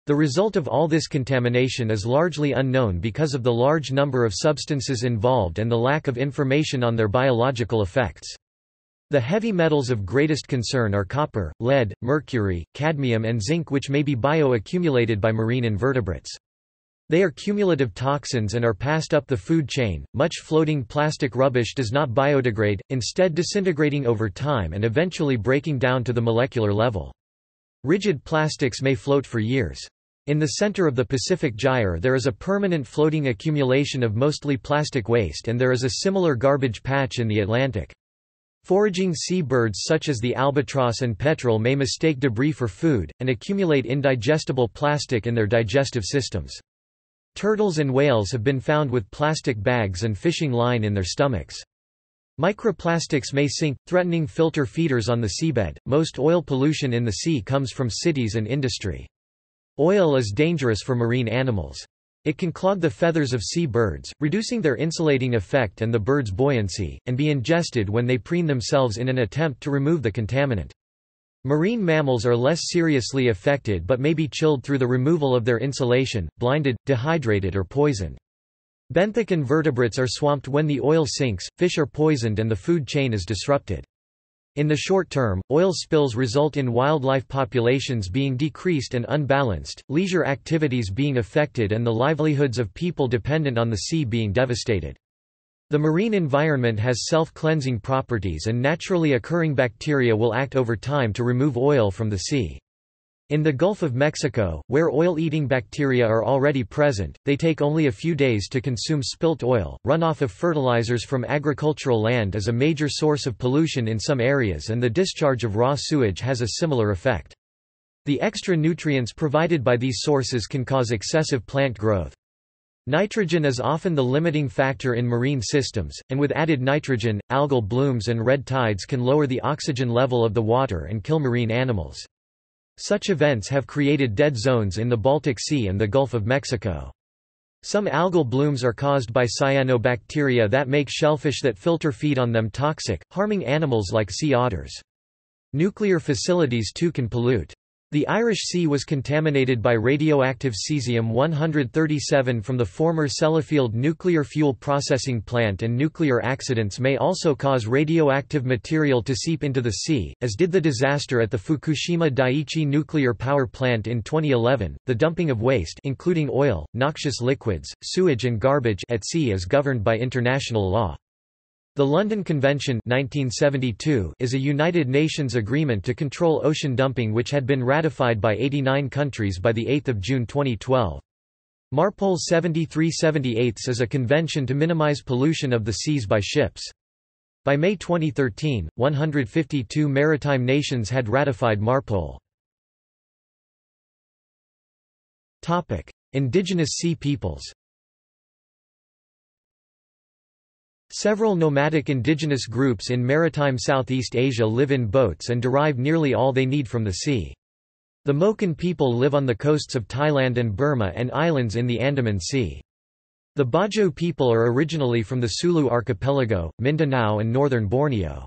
The result of all this contamination is largely unknown because of the large number of substances involved and the lack of information on their biological effects. The heavy metals of greatest concern are copper, lead, mercury, cadmium and zinc which may be bioaccumulated by marine invertebrates. They are cumulative toxins and are passed up the food chain. Much floating plastic rubbish does not biodegrade, instead disintegrating over time and eventually breaking down to the molecular level. Rigid plastics may float for years. In the center of the Pacific Gyre there is a permanent floating accumulation of mostly plastic waste and there is a similar garbage patch in the Atlantic. Foraging seabirds such as the albatross and petrel may mistake debris for food, and accumulate indigestible plastic in their digestive systems. Turtles and whales have been found with plastic bags and fishing line in their stomachs. Microplastics may sink, threatening filter feeders on the seabed. Most oil pollution in the sea comes from cities and industry. Oil is dangerous for marine animals. It can clog the feathers of sea birds, reducing their insulating effect and the bird's buoyancy, and be ingested when they preen themselves in an attempt to remove the contaminant. Marine mammals are less seriously affected but may be chilled through the removal of their insulation, blinded, dehydrated or poisoned. Benthic invertebrates are swamped when the oil sinks, fish are poisoned and the food chain is disrupted. In the short term, oil spills result in wildlife populations being decreased and unbalanced, leisure activities being affected and the livelihoods of people dependent on the sea being devastated. The marine environment has self-cleansing properties and naturally occurring bacteria will act over time to remove oil from the sea. In the Gulf of Mexico, where oil-eating bacteria are already present, they take only a few days to consume spilt oil. Runoff of fertilizers from agricultural land is a major source of pollution in some areas and the discharge of raw sewage has a similar effect. The extra nutrients provided by these sources can cause excessive plant growth. Nitrogen is often the limiting factor in marine systems, and with added nitrogen, algal blooms and red tides can lower the oxygen level of the water and kill marine animals. Such events have created dead zones in the Baltic Sea and the Gulf of Mexico. Some algal blooms are caused by cyanobacteria that make shellfish that filter feed on them toxic, harming animals like sea otters. Nuclear facilities too can pollute. The Irish Sea was contaminated by radioactive cesium-137 from the former Sellafield nuclear fuel processing plant and nuclear accidents may also cause radioactive material to seep into the sea, as did the disaster at the Fukushima Daiichi nuclear power plant in 2011. The dumping of waste including oil, noxious liquids, sewage and garbage at sea is governed by international law. The London Convention 1972 is a United Nations agreement to control ocean dumping which had been ratified by 89 countries by 8 June 2012. Marpol 7378 is a convention to minimize pollution of the seas by ships. By May 2013, 152 maritime nations had ratified Marpol. Indigenous sea peoples Several nomadic indigenous groups in maritime Southeast Asia live in boats and derive nearly all they need from the sea. The Moken people live on the coasts of Thailand and Burma and islands in the Andaman Sea. The Bajo people are originally from the Sulu archipelago, Mindanao and northern Borneo.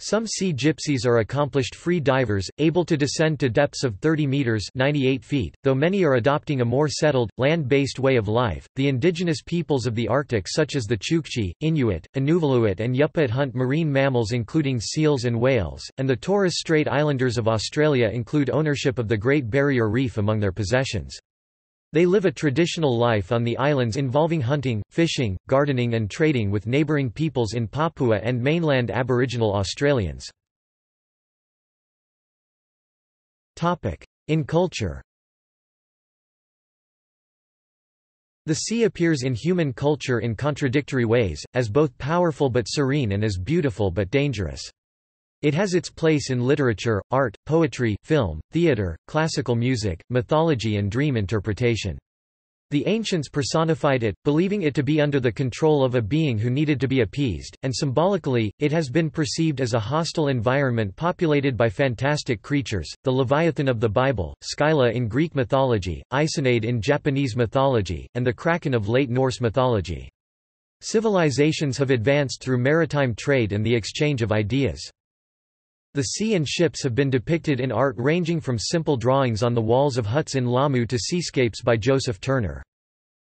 Some sea gypsies are accomplished free divers, able to descend to depths of 30 meters (98 feet), though many are adopting a more settled, land-based way of life. The indigenous peoples of the Arctic such as the Chukchi, Inuit, Inuvialuit and Yup'ik hunt marine mammals including seals and whales, and the Torres Strait Islanders of Australia include ownership of the Great Barrier Reef among their possessions. They live a traditional life on the islands involving hunting, fishing, gardening and trading with neighbouring peoples in Papua and mainland Aboriginal Australians. In culture The sea appears in human culture in contradictory ways, as both powerful but serene and as beautiful but dangerous. It has its place in literature, art, poetry, film, theater, classical music, mythology and dream interpretation. The ancients personified it, believing it to be under the control of a being who needed to be appeased, and symbolically, it has been perceived as a hostile environment populated by fantastic creatures, the Leviathan of the Bible, Skylla in Greek mythology, Isonade in Japanese mythology, and the Kraken of late Norse mythology. Civilizations have advanced through maritime trade and the exchange of ideas. The sea and ships have been depicted in art ranging from simple drawings on the walls of huts in Lamu to seascapes by Joseph Turner.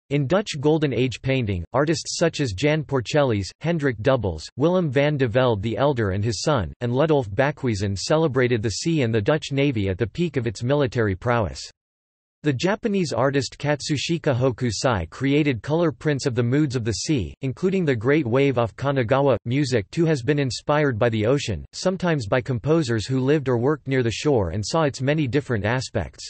In Dutch Golden Age painting, artists such as Jan Porcellis, Hendrick Dubbels, Willem van de Velde the Elder and his son, and Ludolf Bakhuizen celebrated the sea and the Dutch navy at the peak of its military prowess. The Japanese artist Katsushika Hokusai created color prints of the moods of the sea, including the Great Wave off Kanagawa. Music too has been inspired by the ocean, sometimes by composers who lived or worked near the shore and saw its many different aspects.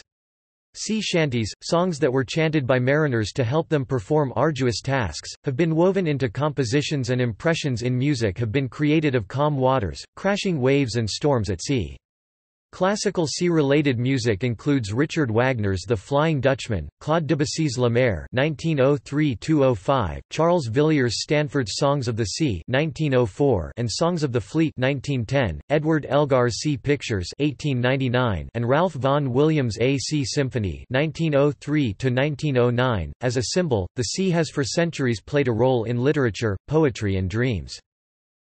Sea shanties, songs that were chanted by mariners to help them perform arduous tasks, have been woven into compositions and impressions in music have been created of calm waters, crashing waves and storms at sea. Classical sea-related music includes Richard Wagner's The Flying Dutchman, Claude Debussy's La Mer (1903–205), Charles Villiers Stanford's Songs of the Sea (1904) and Songs of the Fleet (1910), Edward Elgar's Sea Pictures (1899) and Ralph Vaughan Williams' A Sea Symphony (1903–1909). As a symbol, the sea has for centuries played a role in literature, poetry, and dreams.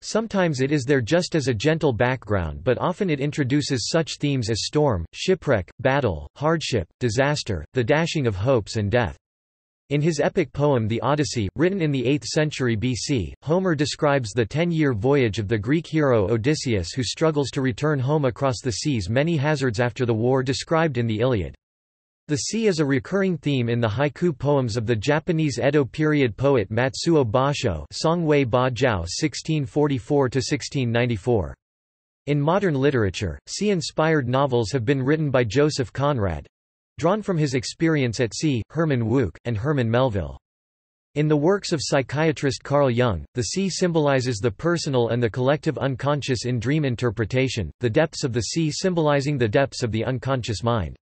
Sometimes it is there just as a gentle background but often it introduces such themes as storm, shipwreck, battle, hardship, disaster, the dashing of hopes and death. In his epic poem The Odyssey, written in the 8th century BC, Homer describes the ten-year voyage of the Greek hero Odysseus who struggles to return home across the sea's many hazards after the war described in the Iliad. The sea is a recurring theme in the haiku poems of the Japanese Edo period poet Matsuo Basho Songwei Ba Jiao 1644–1694. In modern literature, sea-inspired novels have been written by Joseph Conrad—drawn from his experience at sea, Herman Wouk, and Herman Melville. In the works of psychiatrist Carl Jung, the sea symbolizes the personal and the collective unconscious in dream interpretation, the depths of the sea symbolizing the depths of the unconscious mind.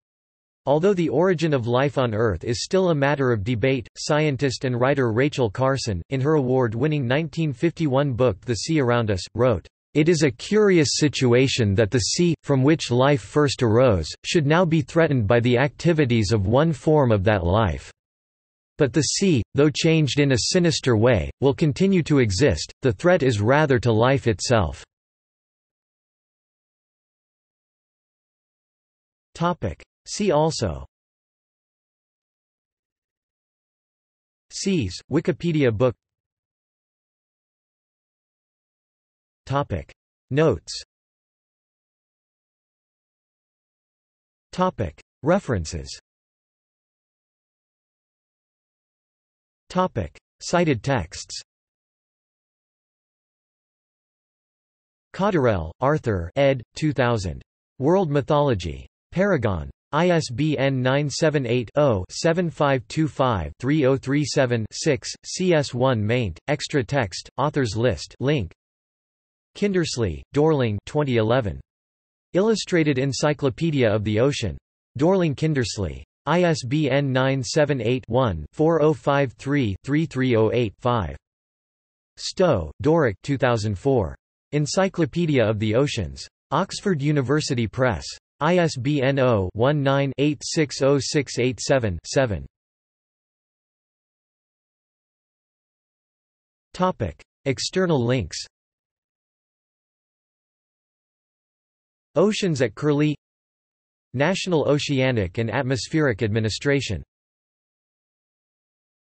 Although the origin of life on Earth is still a matter of debate, scientist and writer Rachel Carson, in her award-winning 1951 book The Sea Around Us, wrote, "...it is a curious situation that the sea, from which life first arose, should now be threatened by the activities of one form of that life. But the sea, though changed in a sinister way, will continue to exist, the threat is rather to life itself." See also Seas, Wikipedia book Topic Notes Topic References Topic Cited texts Cotterell, Arthur ed. 2000. World Mythology. Paragon. ISBN 978-0-7525-3037-6, CS1 maint, extra text, authors list link. Kindersley, Dorling 2011. Illustrated Encyclopedia of the Ocean. Dorling Kindersley. ISBN 978-1-4053-3308-5. Stow, Dorrik 2004. Encyclopedia of the Oceans. Oxford University Press. ISBN 0-19-860687-7. External links. Oceans at Curlie. National Oceanic and Atmospheric Administration